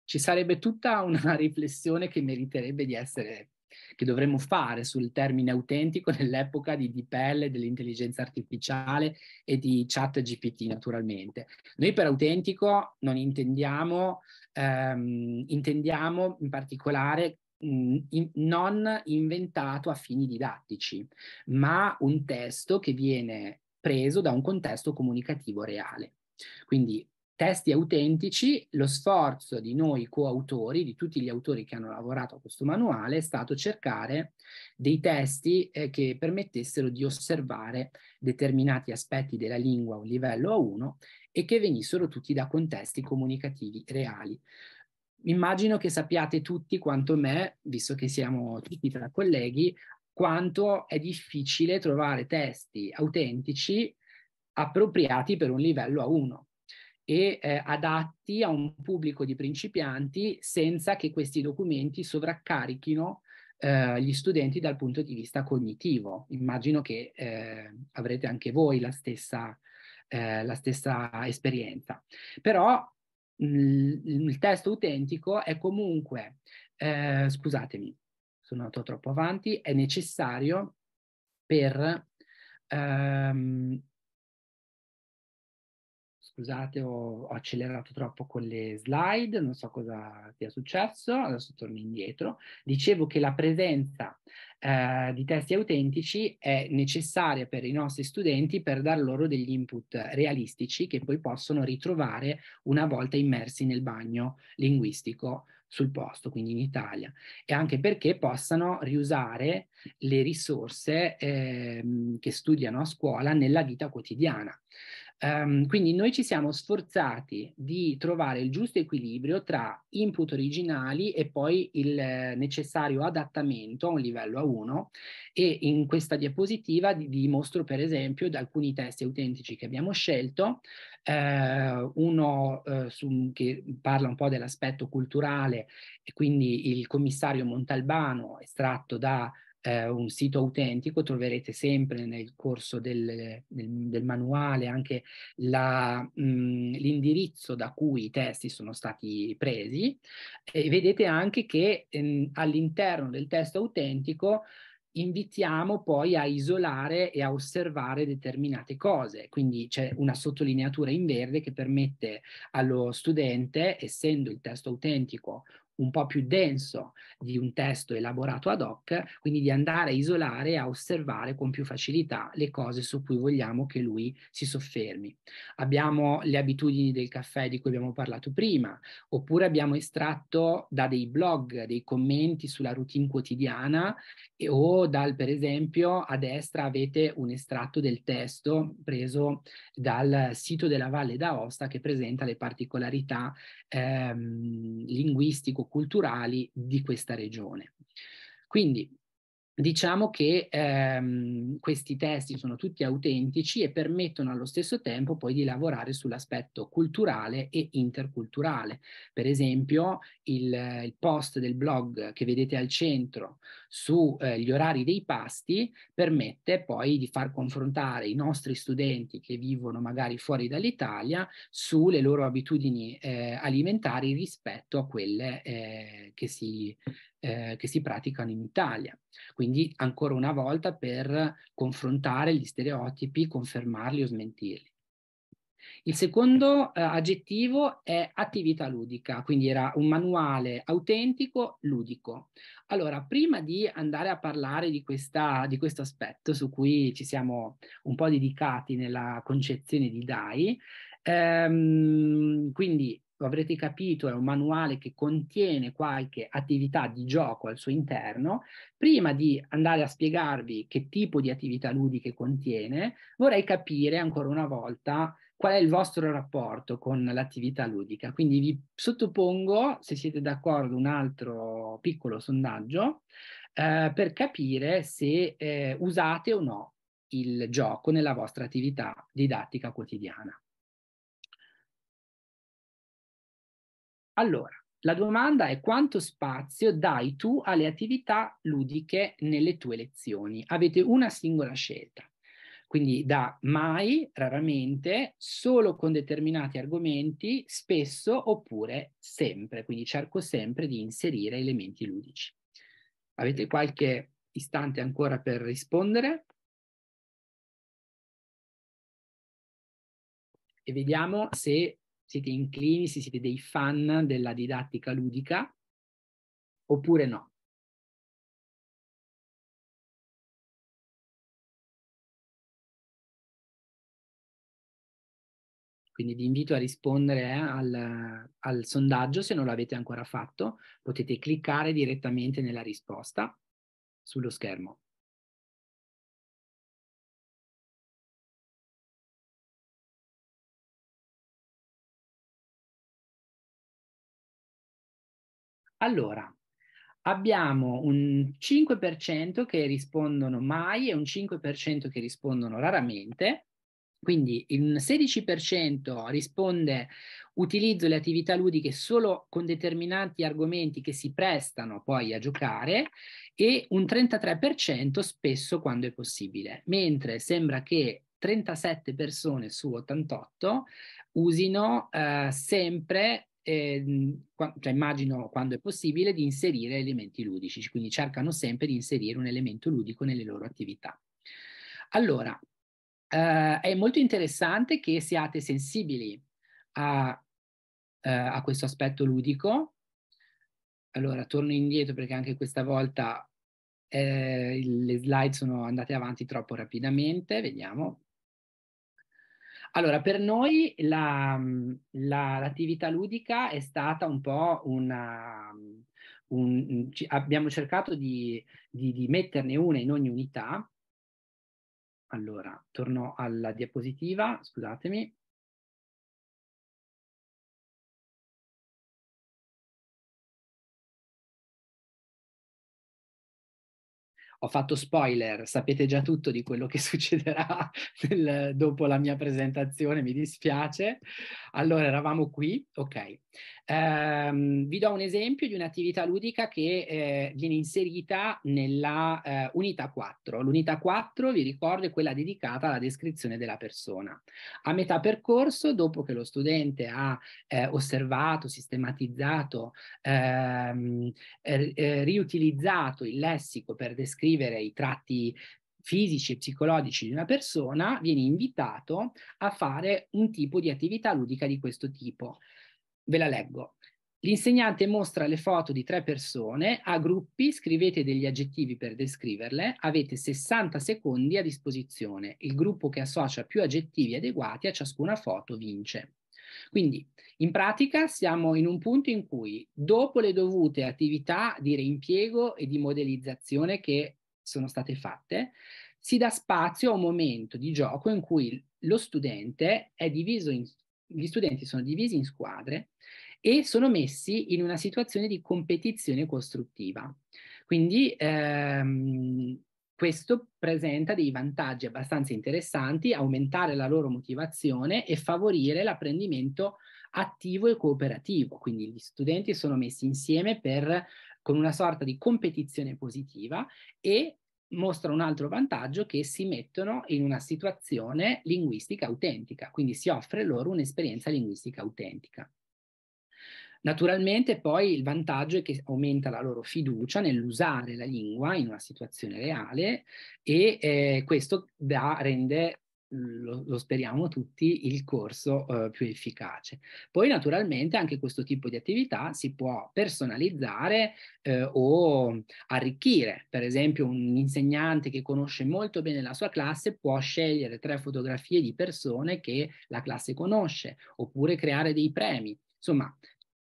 ci sarebbe tutta una riflessione che meriterebbe di essere che dovremmo fare sul termine autentico nell'epoca di DeepL, dell'intelligenza artificiale e di chat GPT naturalmente. Noi per autentico non intendiamo, ehm, intendiamo in particolare mm, in, non inventato a fini didattici, ma un testo che viene preso da un contesto comunicativo reale. Quindi testi autentici, lo sforzo di noi coautori, di tutti gli autori che hanno lavorato a questo manuale, è stato cercare dei testi eh, che permettessero di osservare determinati aspetti della lingua a un livello A1 e che venissero tutti da contesti comunicativi reali. Immagino che sappiate tutti quanto me, visto che siamo tutti tra colleghi, quanto è difficile trovare testi autentici appropriati per un livello A1 e eh, adatti a un pubblico di principianti senza che questi documenti sovraccarichino eh, gli studenti dal punto di vista cognitivo. Immagino che eh, avrete anche voi la stessa, eh, la stessa esperienza. Però il, il testo autentico è comunque, eh, scusatemi, sono andato troppo avanti, è necessario per ehm, scusate, ho, ho, accelerato troppo con le slide, non so cosa sia successo, adesso torno indietro. Dicevo che la presenza eh, di testi autentici è necessaria per i nostri studenti per dar loro degli input realistici che poi possono ritrovare una volta immersi nel bagno linguistico sul posto, quindi in Italia, e anche perché possano riusare le risorse eh, che studiano a scuola nella vita quotidiana. Um, quindi noi ci siamo sforzati di trovare il giusto equilibrio tra input originali e poi il necessario adattamento a un livello A1 e in questa diapositiva vi mostro per esempio da alcuni testi autentici che abbiamo scelto, eh, uno eh, su, che parla un po' dell'aspetto culturale e quindi il commissario Montalbano estratto da eh, un sito autentico, troverete sempre nel corso del, del, del manuale anche la, mh, l'indirizzo da cui i testi sono stati presi e vedete anche che ehm, all'interno del testo autentico invitiamo poi a isolare e a osservare determinate cose. Quindi c'è una sottolineatura in verde che permette allo studente, essendo il testo autentico un po' più denso di un testo elaborato ad hoc, quindi di andare a isolare e a osservare con più facilità le cose su cui vogliamo che lui si soffermi. Abbiamo le abitudini del caffè di cui abbiamo parlato prima, oppure abbiamo estratto da dei blog dei commenti sulla routine quotidiana e, o dal, per esempio, a destra avete un estratto del testo preso dal sito della Valle d'Aosta che presenta le particolarità ehm, linguistico-culturali di questa regione. Quindi Diciamo che ehm, questi testi sono tutti autentici e permettono allo stesso tempo poi di lavorare sull'aspetto culturale e interculturale. Per esempio, il, il post del blog che vedete al centro sugli eh, orari dei pasti permette poi di far confrontare i nostri studenti che vivono magari fuori dall'Italia sulle loro abitudini eh, alimentari rispetto a quelle eh, che si eh, che si praticano in Italia. Quindi ancora una volta per confrontare gli stereotipi, confermarli o smentirli. Il secondo eh, aggettivo è attività ludica, quindi era un manuale autentico ludico. Allora, prima di andare a parlare di, questa, di questo aspetto su cui ci siamo un po' dedicati nella concezione di DAI, ehm, quindi lo avrete capito, è un manuale che contiene qualche attività di gioco al suo interno. Prima di andare a spiegarvi che tipo di attività ludiche contiene, vorrei capire ancora una volta qual è il vostro rapporto con l'attività ludica. Quindi vi sottopongo, se siete d'accordo, un altro piccolo sondaggio eh, per capire se eh, usate o no il gioco nella vostra attività didattica quotidiana. Allora, la domanda è quanto spazio dai tu alle attività ludiche nelle tue lezioni? Avete una singola scelta. Quindi da mai, raramente, solo con determinati argomenti, spesso oppure sempre. Quindi cerco sempre di inserire elementi ludici. Avete qualche istante ancora per rispondere? E vediamo se siete inclini, se siete dei fan della didattica ludica oppure no. Quindi vi invito a rispondere al, al sondaggio se non l'avete ancora fatto. Potete cliccare direttamente nella risposta sullo schermo. Allora, abbiamo un 5% che rispondono mai e un 5% che rispondono raramente. Quindi un 16% risponde utilizzo le attività ludiche solo con determinati argomenti che si prestano poi a giocare e un 33% spesso quando è possibile, mentre sembra che 37 persone su 88 usino eh, sempre eh, cioè immagino quando è possibile, di inserire elementi ludici, quindi cercano sempre di inserire un elemento ludico nelle loro attività. Allora, eh, è molto interessante che siate sensibili a, eh, a questo aspetto ludico. Allora, torno indietro perché anche questa volta eh, le slide sono andate avanti troppo rapidamente, vediamo. Allora, per noi la, la, l'attività ludica è stata un po' una... Un, abbiamo cercato di, di, di metterne una in ogni unità. Allora, torno alla diapositiva, scusatemi. Ho fatto spoiler, sapete già tutto di quello che succederà nel, dopo la mia presentazione, mi dispiace. Allora, eravamo qui, ok. Um, vi do un esempio di un'attività ludica che eh, viene inserita nella eh, unità 4. L'unità 4, vi ricordo, è quella dedicata alla descrizione della persona. A metà percorso, dopo che lo studente ha eh, osservato, sistematizzato, ehm, eh, riutilizzato il lessico per descrivere i tratti fisici e psicologici di una persona, viene invitato a fare un tipo di attività ludica di questo tipo. Ve la leggo. L'insegnante mostra le foto di tre persone, a gruppi scrivete degli aggettivi per descriverle, avete 60 secondi a disposizione. Il gruppo che associa più aggettivi adeguati a ciascuna foto vince. Quindi in pratica siamo in un punto in cui dopo le dovute attività di reimpiego e di modellizzazione che sono state fatte, si dà spazio a un momento di gioco in cui lo studente è diviso in, gli studenti sono divisi in squadre e sono messi in una situazione di competizione costruttiva. Quindi ehm, questo presenta dei vantaggi abbastanza interessanti, aumentare la loro motivazione e favorire l'apprendimento attivo e cooperativo. Quindi gli studenti sono messi insieme per, con una sorta di competizione positiva e mostra un altro vantaggio che si mettono in una situazione linguistica autentica, quindi si offre loro un'esperienza linguistica autentica. Naturalmente poi il vantaggio è che aumenta la loro fiducia nell'usare la lingua in una situazione reale e eh, questo da, rende lo, lo, speriamo tutti, il corso eh, più efficace. Poi naturalmente anche questo tipo di attività si può personalizzare eh, o arricchire. Per esempio un insegnante che conosce molto bene la sua classe può scegliere tre fotografie di persone che la classe conosce oppure creare dei premi. Insomma,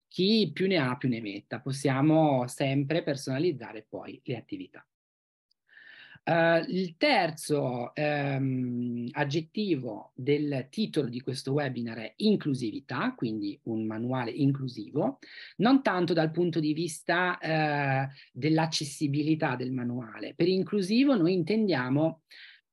chi più ne ha più ne metta, possiamo sempre personalizzare poi le attività. Uh, il terzo um, aggettivo del titolo di questo webinar è inclusività, quindi un manuale inclusivo, non tanto dal punto di vista uh, dell'accessibilità del manuale. Per inclusivo noi intendiamo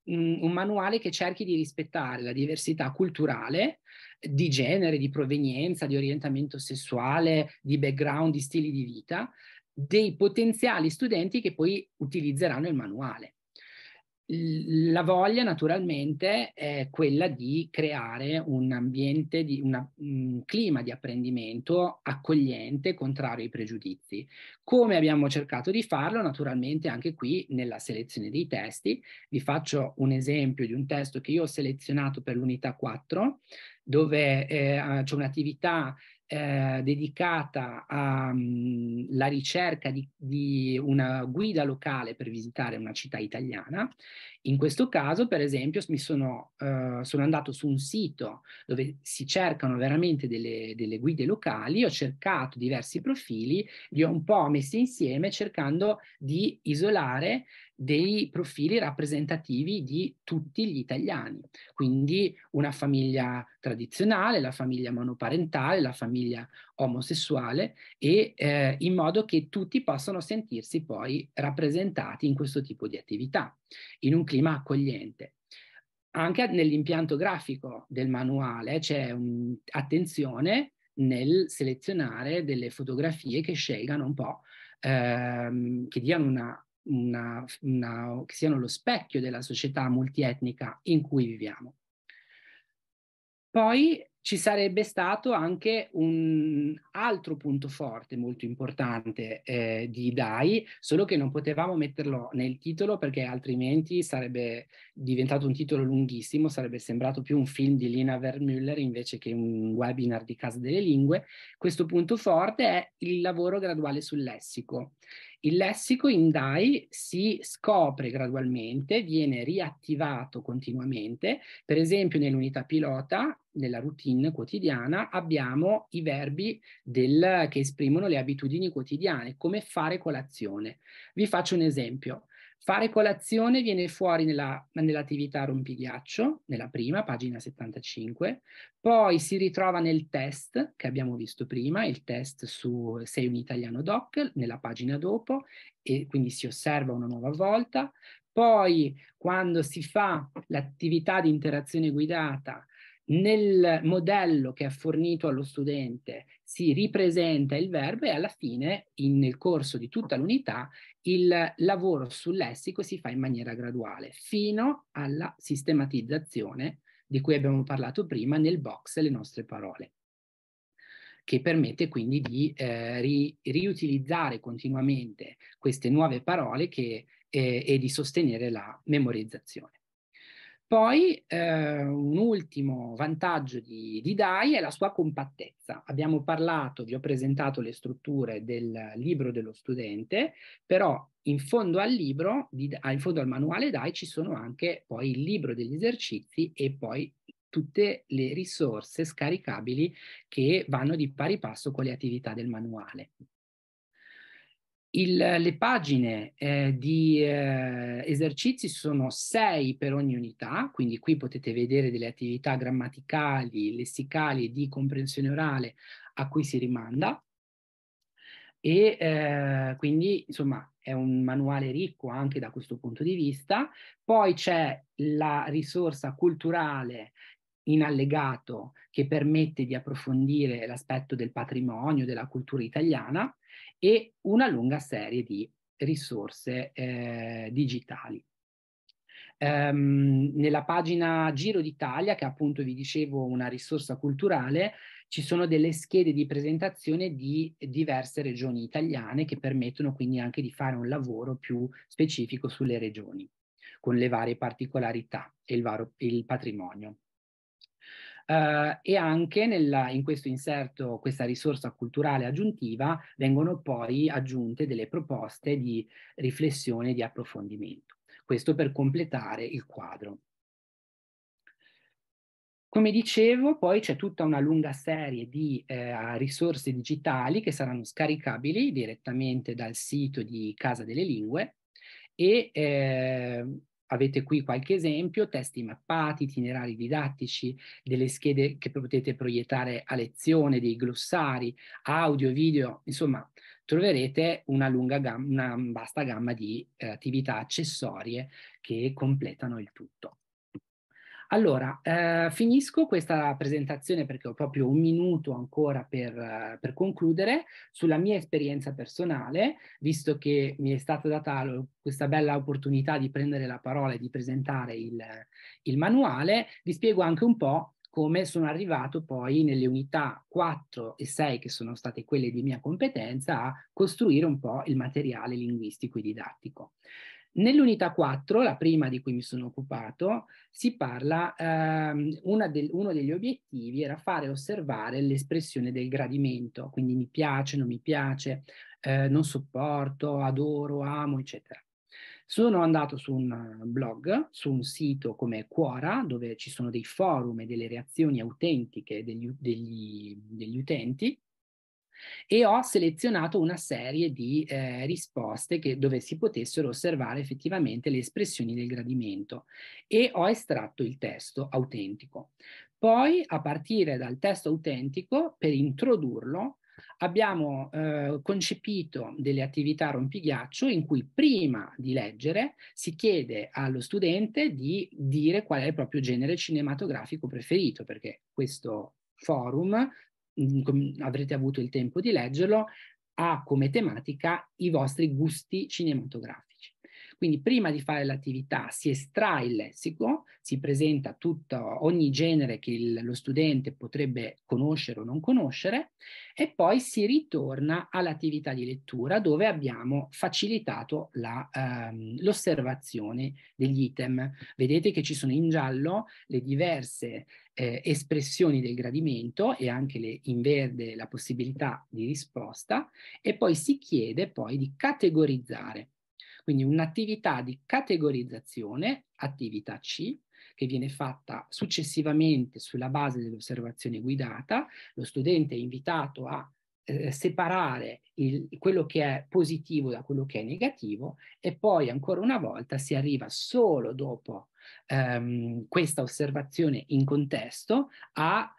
um, un manuale che cerchi di rispettare la diversità culturale di genere, di provenienza, di orientamento sessuale, di background, di stili di vita dei potenziali studenti che poi utilizzeranno il manuale. La voglia naturalmente è quella di creare un ambiente, di una, un clima di apprendimento accogliente, contrario ai pregiudizi. Come abbiamo cercato di farlo, naturalmente anche qui nella selezione dei testi, vi faccio un esempio di un testo che io ho selezionato per l'unità 4, dove eh, c'è un'attività eh, dedicata alla ricerca di, di, una guida locale per visitare una città italiana. In questo caso, per esempio, sono, uh, sono andato su un sito dove si cercano veramente delle, delle, guide locali, ho cercato diversi profili, li ho un po' messi insieme cercando di isolare dei profili rappresentativi di tutti gli italiani, quindi una famiglia tradizionale, la famiglia monoparentale, la famiglia omosessuale e eh, in modo che tutti possano sentirsi poi rappresentati in questo tipo di attività, in un clima accogliente. Anche nell'impianto grafico del manuale c'è un, attenzione nel selezionare delle fotografie che scelgano un po', ehm, che diano una una, una, che siano lo specchio della società multietnica in cui viviamo. Poi ci sarebbe stato anche un altro punto forte molto importante eh, di Dai, solo che non potevamo metterlo nel titolo perché altrimenti sarebbe diventato un titolo lunghissimo, sarebbe sembrato più un film di Lina Vermüller invece che un webinar di Casa delle Lingue. Questo punto forte è il lavoro graduale sul lessico. Il lessico in DAI si scopre gradualmente, viene riattivato continuamente. Per esempio nell'unità pilota, nella routine quotidiana, abbiamo i verbi del, che esprimono le abitudini quotidiane, come fare colazione. Vi faccio un esempio. Fare colazione viene fuori nella, nell'attività rompighiaccio, nella prima, pagina 75, poi si ritrova nel test che abbiamo visto prima, il test su Sei un italiano doc, nella pagina dopo, e quindi si osserva una nuova volta. Poi quando si fa l'attività di interazione guidata, nel modello che è fornito allo studente si ripresenta il verbo e alla fine, in, nel corso di tutta l'unità, il lavoro sul lessico si fa in maniera graduale fino alla sistematizzazione di cui abbiamo parlato prima nel box le nostre parole che permette quindi di eh, ri, riutilizzare continuamente queste nuove parole che, eh, e di sostenere la memorizzazione. Poi eh, un ultimo vantaggio di, di, DAI è la sua compattezza. Abbiamo parlato, vi ho presentato le strutture del libro dello studente, però in fondo al libro, di, in fondo al manuale DAI ci sono anche poi il libro degli esercizi e poi tutte le risorse scaricabili che vanno di pari passo con le attività del manuale. Il, le pagine eh, di eh, esercizi sono sei per ogni unità, quindi qui potete vedere delle attività grammaticali, lessicali e di comprensione orale a cui si rimanda. E eh, quindi insomma è un manuale ricco anche da questo punto di vista. Poi c'è la risorsa culturale in allegato che permette di approfondire l'aspetto del patrimonio, della cultura italiana e una lunga serie di risorse eh, digitali. Um, nella pagina Giro d'Italia, che appunto vi dicevo una risorsa culturale, ci sono delle schede di presentazione di diverse regioni italiane che permettono quindi anche di fare un lavoro più specifico sulle regioni, con le varie particolarità e il, varo, il patrimonio. Uh, e anche nella, in questo inserto, questa risorsa culturale aggiuntiva, vengono poi aggiunte delle proposte di riflessione e di approfondimento. Questo per completare il quadro. Come dicevo, poi c'è tutta una lunga serie di eh, risorse digitali che saranno scaricabili direttamente dal sito di Casa delle Lingue e eh, Avete qui qualche esempio, testi mappati, itinerari didattici, delle schede che potete proiettare a lezione, dei glossari, audio, video, insomma troverete una, lunga gamma, una vasta gamma di eh, attività accessorie che completano il tutto. Allora, eh, finisco questa presentazione perché ho proprio un minuto ancora per, uh, per, concludere sulla mia esperienza personale, visto che mi è stata data questa bella opportunità di prendere la parola e di presentare il, il manuale, vi spiego anche un po' come sono arrivato poi nelle unità 4 e 6, che sono state quelle di mia competenza, a costruire un po' il materiale linguistico e didattico. Nell'unità 4, la prima di cui mi sono occupato, si parla, ehm, del, uno degli obiettivi era fare osservare l'espressione del gradimento, quindi mi piace, non mi piace, eh, non sopporto, adoro, amo, eccetera. Sono andato su un blog, su un sito come Quora, dove ci sono dei forum e delle reazioni autentiche degli, degli, degli utenti, e ho selezionato una serie di eh, risposte che, dove si potessero osservare effettivamente le espressioni del gradimento e ho estratto il testo autentico. Poi, a partire dal testo autentico, per introdurlo, abbiamo eh, concepito delle attività rompighiaccio in cui prima di leggere si chiede allo studente di dire qual è il proprio genere cinematografico preferito, perché questo forum avrete avuto il tempo di leggerlo, ha come tematica i vostri gusti cinematografici. Quindi prima di fare l'attività si estrae il lessico, si presenta tutto, ogni genere che il, lo studente potrebbe conoscere o non conoscere e poi si ritorna all'attività di lettura dove abbiamo facilitato la, ehm, l'osservazione degli item. Vedete che ci sono in giallo le diverse eh, espressioni del gradimento e anche le, in verde la possibilità di risposta e poi si chiede poi di categorizzare. Quindi un'attività di categorizzazione, attività C, che viene fatta successivamente sulla base dell'osservazione guidata. Lo studente è invitato a eh, separare il, quello che è positivo da quello che è negativo e poi ancora una volta si arriva solo dopo ehm, questa osservazione in contesto a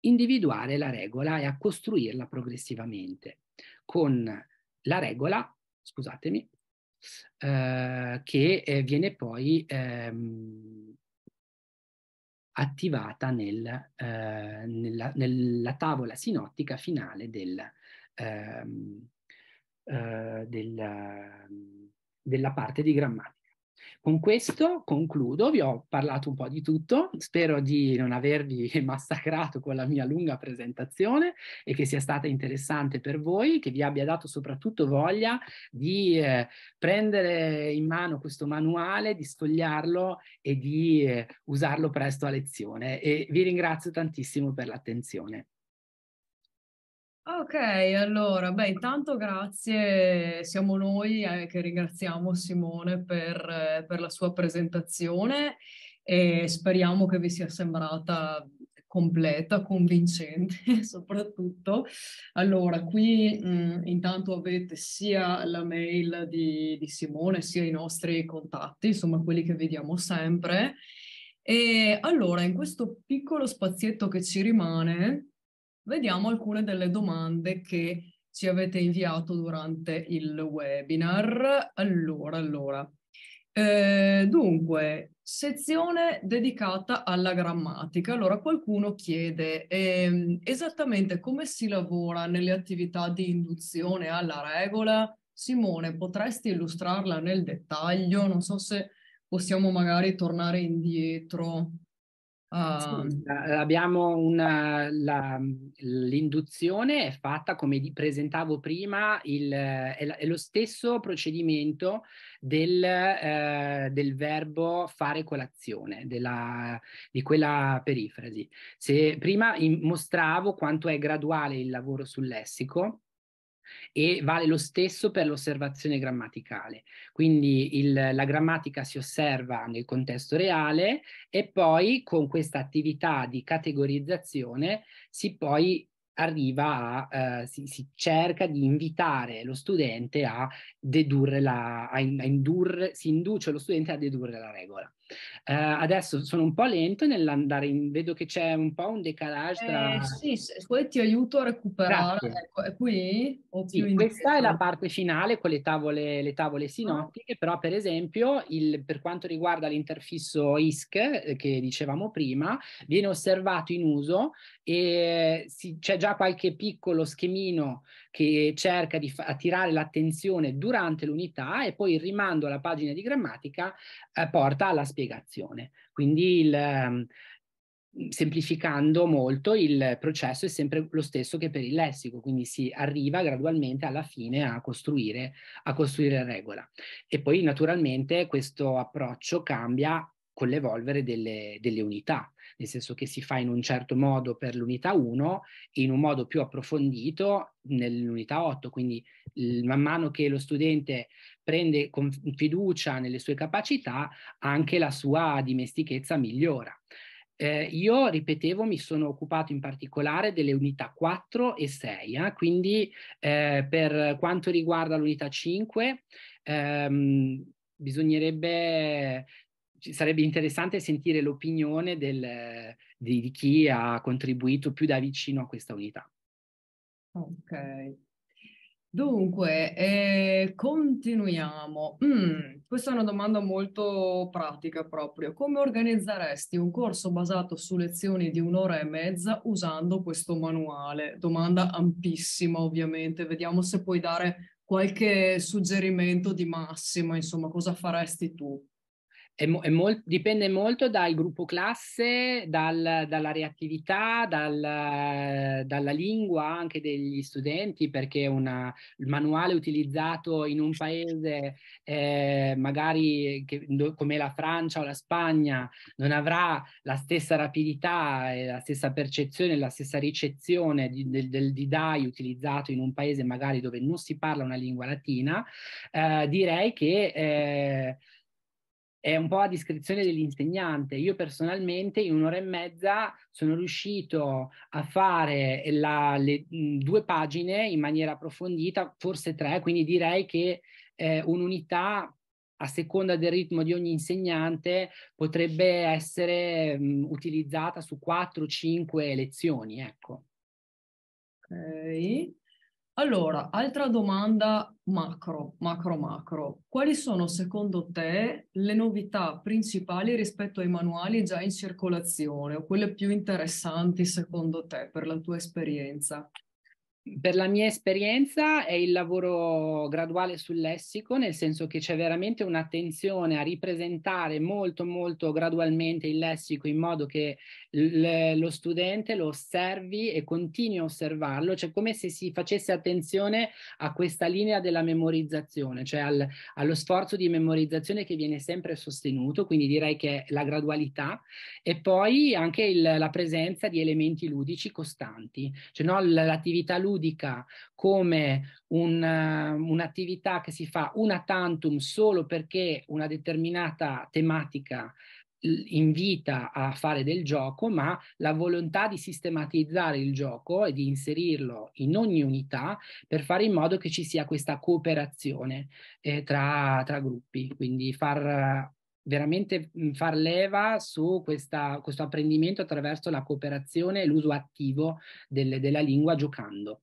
individuare la regola e a costruirla progressivamente con la regola, scusatemi, eh, che eh, viene poi ehm, attivata nel, eh, nella, nella, tavola sinottica finale del, ehm, eh, del, della parte di grammatica. Con questo concludo, vi ho parlato un po' di tutto, spero di non avervi massacrato con la mia lunga presentazione e che sia stata interessante per voi, che vi abbia dato soprattutto voglia di eh, prendere in mano questo manuale, di sfogliarlo e di eh, usarlo presto a lezione. E vi ringrazio tantissimo per l'attenzione. Ok, allora, beh, intanto grazie, siamo noi eh, che ringraziamo Simone per, eh, per, la sua presentazione e speriamo che vi sia sembrata completa, convincente soprattutto. Allora, qui mh, intanto avete sia la mail di, di Simone, sia i nostri contatti, insomma quelli che vediamo sempre. E allora, in questo piccolo spazietto che ci rimane, vediamo alcune delle domande che ci avete inviato durante il webinar. Allora, allora. Eh, dunque, sezione dedicata alla grammatica. Allora, qualcuno chiede eh, esattamente come si lavora nelle attività di induzione alla regola. Simone, potresti illustrarla nel dettaglio? Non so se possiamo magari tornare indietro. Uh... Sì, abbiamo una, la, l'induzione è fatta come presentavo prima, il, è, è, lo stesso procedimento del, eh, del verbo fare colazione, della, di quella perifrasi. Se prima in, mostravo quanto è graduale il lavoro sul lessico, e vale lo stesso per l'osservazione grammaticale. Quindi il, la grammatica si osserva nel contesto reale e poi con questa attività di categorizzazione si poi arriva a, eh, si, si, cerca di invitare lo studente a dedurre la, a, a indurre, si induce lo studente a dedurre la regola. Uh, adesso sono un po' lento nell'andare in, vedo che c'è un po' un decalage tra... Eh, sì, poi ti aiuto a recuperare. Ecco, è qui sì, Questa è la parte finale con le tavole, le tavole ah. sinottiche, oh. però per esempio il, per quanto riguarda l'interfisso ISC eh, che dicevamo prima, viene osservato in uso e si, c'è già qualche piccolo schemino che cerca di fa- attirare l'attenzione durante l'unità e poi il rimando alla pagina di grammatica eh, porta alla spiegazione. Quindi il, um, semplificando molto il processo è sempre lo stesso che per il lessico, quindi si arriva gradualmente alla fine a costruire, a costruire regola. E poi naturalmente questo approccio cambia con l'evolvere delle, delle, unità, nel senso che si fa in un certo modo per l'unità 1 e in un modo più approfondito nell'unità 8, quindi man mano che lo studente prende con fiducia nelle sue capacità, anche la sua dimestichezza migliora. Eh, io, ripetevo, mi sono occupato in particolare delle unità 4 e 6, eh? quindi eh, per quanto riguarda l'unità 5, ehm, bisognerebbe sarebbe interessante sentire l'opinione del, di, di, chi ha contribuito più da vicino a questa unità. Ok. Dunque, eh, continuiamo. Mm, questa è una domanda molto pratica proprio. Come organizzeresti un corso basato su lezioni di un'ora e mezza usando questo manuale? Domanda ampissima, ovviamente. Vediamo se puoi dare qualche suggerimento di massimo, insomma, cosa faresti tu? È, è mol- dipende molto dal gruppo classe, dal, dalla reattività, dal, dalla lingua anche degli studenti, perché una, il manuale utilizzato in un paese eh, magari che, come la Francia o la Spagna non avrà la stessa rapidità e la stessa percezione, la stessa ricezione di, del, del DDAI utilizzato in un paese magari dove non si parla una lingua latina, eh, direi che... Eh, è un po' a discrezione dell'insegnante. Io personalmente in un'ora e mezza sono riuscito a fare la, le mh, due pagine in maniera approfondita, forse tre, quindi direi che eh, un'unità a seconda del ritmo di ogni insegnante potrebbe essere mh, utilizzata su quattro o cinque lezioni, ecco. Ok. Allora, altra domanda macro, macro, macro. Quali sono secondo te le novità principali rispetto ai manuali già in circolazione o quelle più interessanti secondo te per la tua esperienza? Per la mia esperienza è il lavoro graduale sul lessico, nel senso che c'è veramente un'attenzione a ripresentare molto molto gradualmente il lessico in modo che l- lo studente lo osservi e continui a osservarlo, cioè come se si facesse attenzione a questa linea della memorizzazione, cioè al, allo sforzo di memorizzazione che viene sempre sostenuto, quindi direi che la gradualità e poi anche il, la presenza di elementi ludici costanti, cioè no, l'attività ludica ludica come un, un'attività che si fa una tantum solo perché una determinata tematica invita a fare del gioco, ma la volontà di sistematizzare il gioco e di inserirlo in ogni unità per fare in modo che ci sia questa cooperazione eh, tra, tra gruppi, quindi far veramente far leva su questa, questo apprendimento attraverso la cooperazione e l'uso attivo del, della lingua giocando.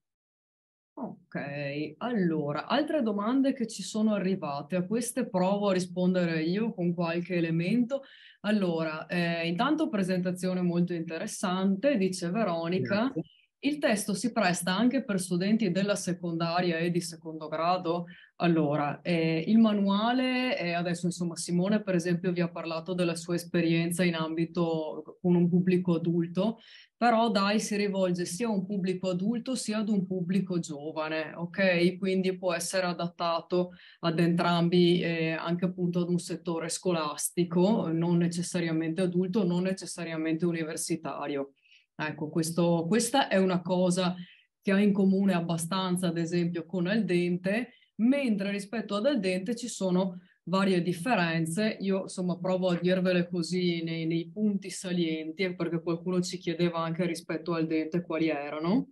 Ok, allora, altre domande che ci sono arrivate, a queste provo a rispondere io con qualche elemento. Allora, eh, intanto presentazione molto interessante, dice Veronica. Grazie. Il testo si presta anche per studenti della secondaria e di secondo grado? Allora, eh, il manuale, eh, adesso insomma Simone per esempio vi ha parlato della sua esperienza in ambito con un pubblico adulto, però DAI si rivolge sia a un pubblico adulto sia ad un pubblico giovane, ok? Quindi può essere adattato ad entrambi, eh, anche appunto ad un settore scolastico, non necessariamente adulto, non necessariamente universitario. Ecco, questo, questa è una cosa che ha in comune abbastanza, ad esempio, con Al dente, mentre rispetto ad Al dente ci sono varie differenze. Io insomma provo a dirvele così nei, nei punti salienti, perché qualcuno ci chiedeva anche rispetto al dente quali erano.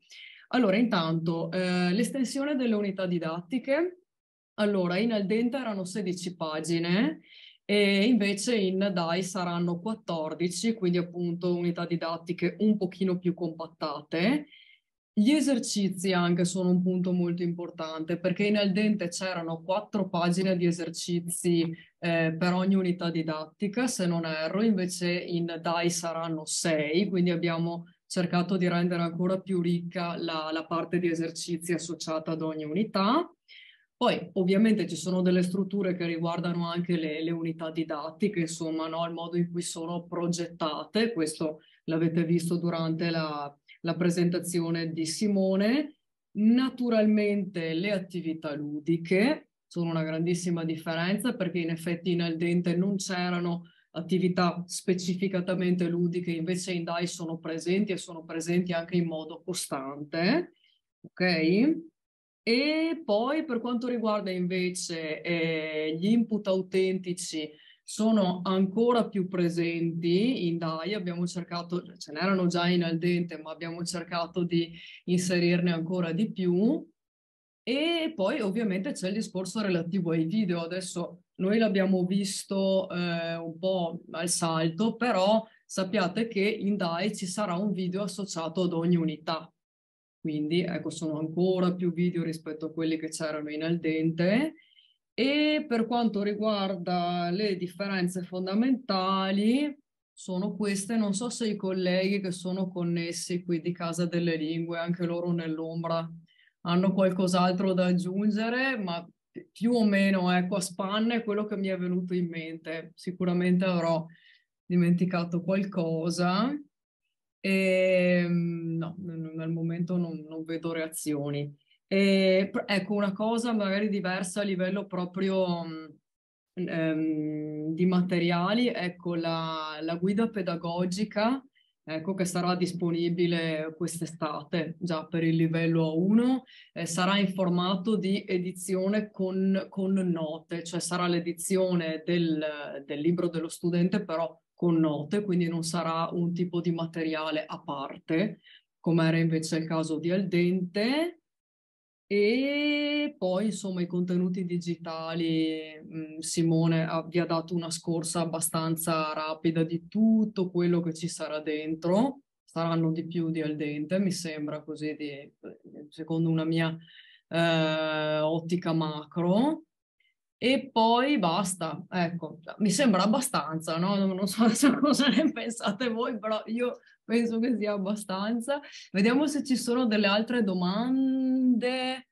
Allora, intanto, eh, l'estensione delle unità didattiche. Allora, in al dente erano 16 pagine e invece in DAI saranno 14, quindi appunto unità didattiche un pochino più compattate. Gli esercizi anche sono un punto molto importante perché in Aldente c'erano quattro pagine di esercizi eh, per ogni unità didattica, se non erro, invece in DAI saranno sei, quindi abbiamo cercato di rendere ancora più ricca la, la parte di esercizi associata ad ogni unità. Poi ovviamente ci sono delle strutture che riguardano anche le, le unità didattiche, insomma, no? il modo in cui sono progettate, questo l'avete visto durante la, la presentazione di Simone. Naturalmente le attività ludiche sono una grandissima differenza perché in effetti in Al dente non c'erano attività specificatamente ludiche, invece in DAI sono presenti e sono presenti anche in modo costante. Ok? E poi per quanto riguarda invece eh, gli input autentici, sono ancora più presenti in DAI, abbiamo cercato, ce n'erano già in al dente, ma abbiamo cercato di inserirne ancora di più. E poi ovviamente c'è il discorso relativo ai video. Adesso noi l'abbiamo visto eh, un po' al salto, però sappiate che in DAI ci sarà un video associato ad ogni unità. Quindi ecco, sono ancora più video rispetto a quelli che c'erano in al dente. E per quanto riguarda le differenze fondamentali, sono queste. Non so se i colleghi che sono connessi qui di Casa delle Lingue, anche loro nell'ombra, hanno qualcos'altro da aggiungere, ma più o meno ecco a spanne quello che mi è venuto in mente. Sicuramente avrò dimenticato qualcosa. E, ehm, no, al momento non, non vedo reazioni. E, ecco, una cosa magari diversa a livello proprio ehm, di materiali, ecco, la, la guida pedagogica ecco, che sarà disponibile quest'estate già per il livello 1, eh, sarà in formato di edizione con, con note, cioè sarà l'edizione del, del libro dello studente però con note, quindi non sarà un tipo di materiale a parte, come era invece il caso di Aldente. E poi, insomma, i contenuti digitali, mh, Simone vi ha dato una scorsa abbastanza rapida di tutto quello che ci sarà dentro. Saranno di più di Aldente, mi sembra così, di, secondo una mia eh, ottica macro. E poi basta, ecco, mi sembra abbastanza, no? Non so, cosa ne pensate voi, però io penso che sia abbastanza. Vediamo se ci sono delle altre domande.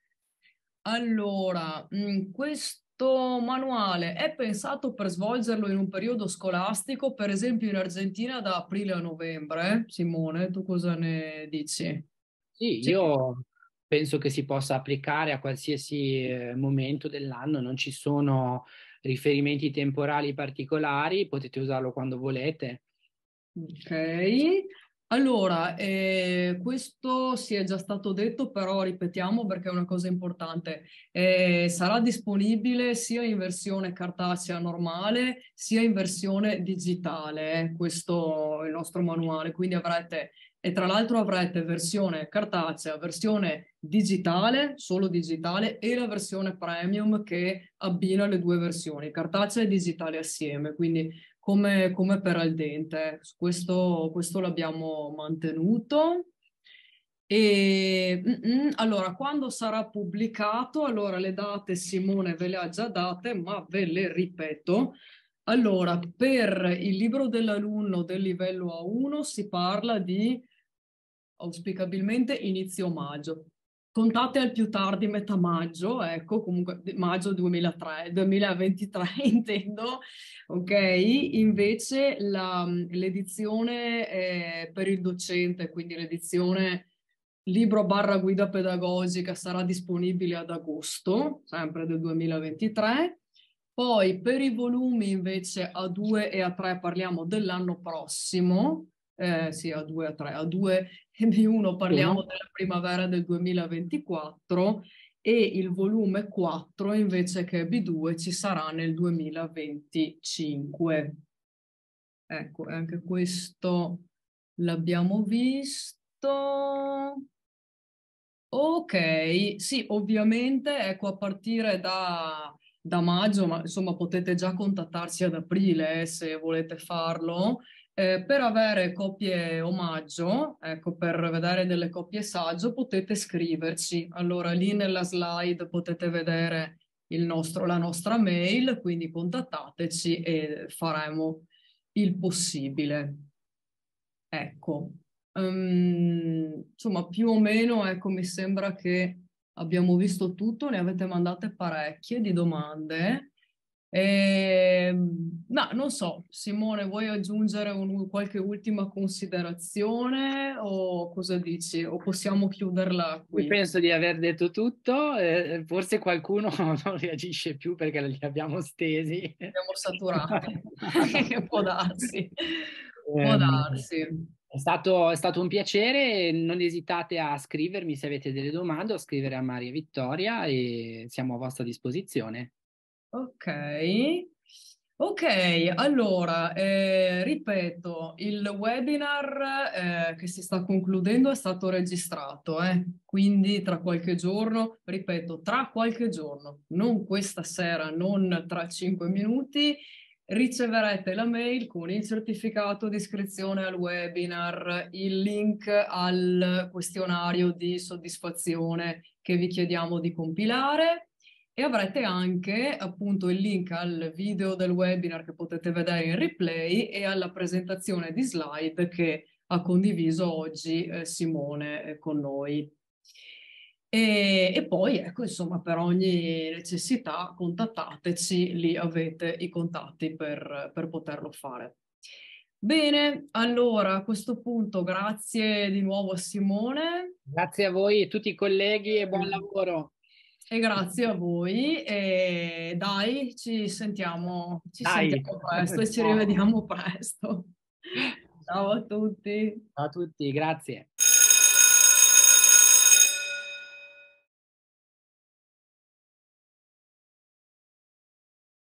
Allora, mm, questo manuale è pensato per svolgerlo in un periodo scolastico, per esempio in Argentina da aprile a novembre. Simone, tu cosa ne dici? Sì. io penso che si possa applicare a qualsiasi eh, momento dell'anno, non ci sono riferimenti temporali particolari, potete usarlo quando volete. Ok, allora, eh, questo si è già stato detto, però ripetiamo perché è una cosa importante. Eh, sarà disponibile sia in versione cartacea normale, sia in versione digitale, eh, questo è il nostro manuale, quindi avrete e tra l'altro avrete versione cartacea, versione digitale, solo digitale, e la versione premium che abbina le due versioni, cartacea e digitale assieme, quindi come, come per al dente. Questo, questo l'abbiamo mantenuto. E allora, quando sarà pubblicato, allora le date Simone ve le ha già date, ma ve le ripeto. Allora, per il libro dell'alunno del livello A1 si parla di auspicabilmente inizio maggio. Contate al più tardi metà maggio, ecco, comunque maggio 2003, 2023 intendo, ok? Invece la, l'edizione eh, per il docente, quindi l'edizione libro barra guida pedagogica sarà disponibile ad agosto, sempre del 2023. Poi per i volumi invece A2 e A3 parliamo dell'anno prossimo, eh, sì, A2 e A3, A2 e B1 parliamo Uno. della primavera del 2024 e il volume 4 invece che B2 ci sarà nel 2025. Ecco, anche questo l'abbiamo visto. Ok, sì, ovviamente, ecco, a partire da, da maggio, ma insomma potete già contattarci ad aprile eh, se volete farlo, eh, per avere coppie omaggio, ecco, per vedere delle coppie saggio, potete scriverci. Allora, lì nella slide potete vedere nostro, la nostra mail, quindi contattateci e faremo il possibile. Ecco, um, insomma, più o meno, ecco, mi sembra che abbiamo visto tutto, ne avete mandate parecchie di domande. Eh, no, non so, Simone, vuoi aggiungere un, qualche ultima considerazione o cosa dici? O possiamo chiuderla qui? Io penso di aver detto tutto, eh, forse qualcuno non reagisce più perché li abbiamo stesi. Abbiamo saturati, può darsi, può ehm, darsi. È stato, è stato, un piacere, non esitate a scrivermi se avete delle domande o a scrivere a Maria Vittoria e siamo a vostra disposizione. Ok. Ok, allora, eh, ripeto, il webinar eh, che si sta concludendo è stato registrato, eh? quindi tra qualche giorno, ripeto, tra qualche giorno, non questa sera, non tra cinque minuti, riceverete la mail con il certificato di iscrizione al webinar, il link al questionario di soddisfazione che vi chiediamo di compilare e avrete anche appunto il link al video del webinar che potete vedere in replay e alla presentazione di slide che ha condiviso oggi eh, Simone eh, con noi. E, e, poi, ecco, insomma, per ogni necessità contattateci, lì avete i contatti per, per poterlo fare. Bene, allora a questo punto grazie di nuovo a Simone. Grazie a voi e tutti i colleghi e buon lavoro. E grazie a voi e dai, ci sentiamo, ci dai. sentiamo presto e ci rivediamo presto. Ciao a tutti. Ciao a tutti, grazie.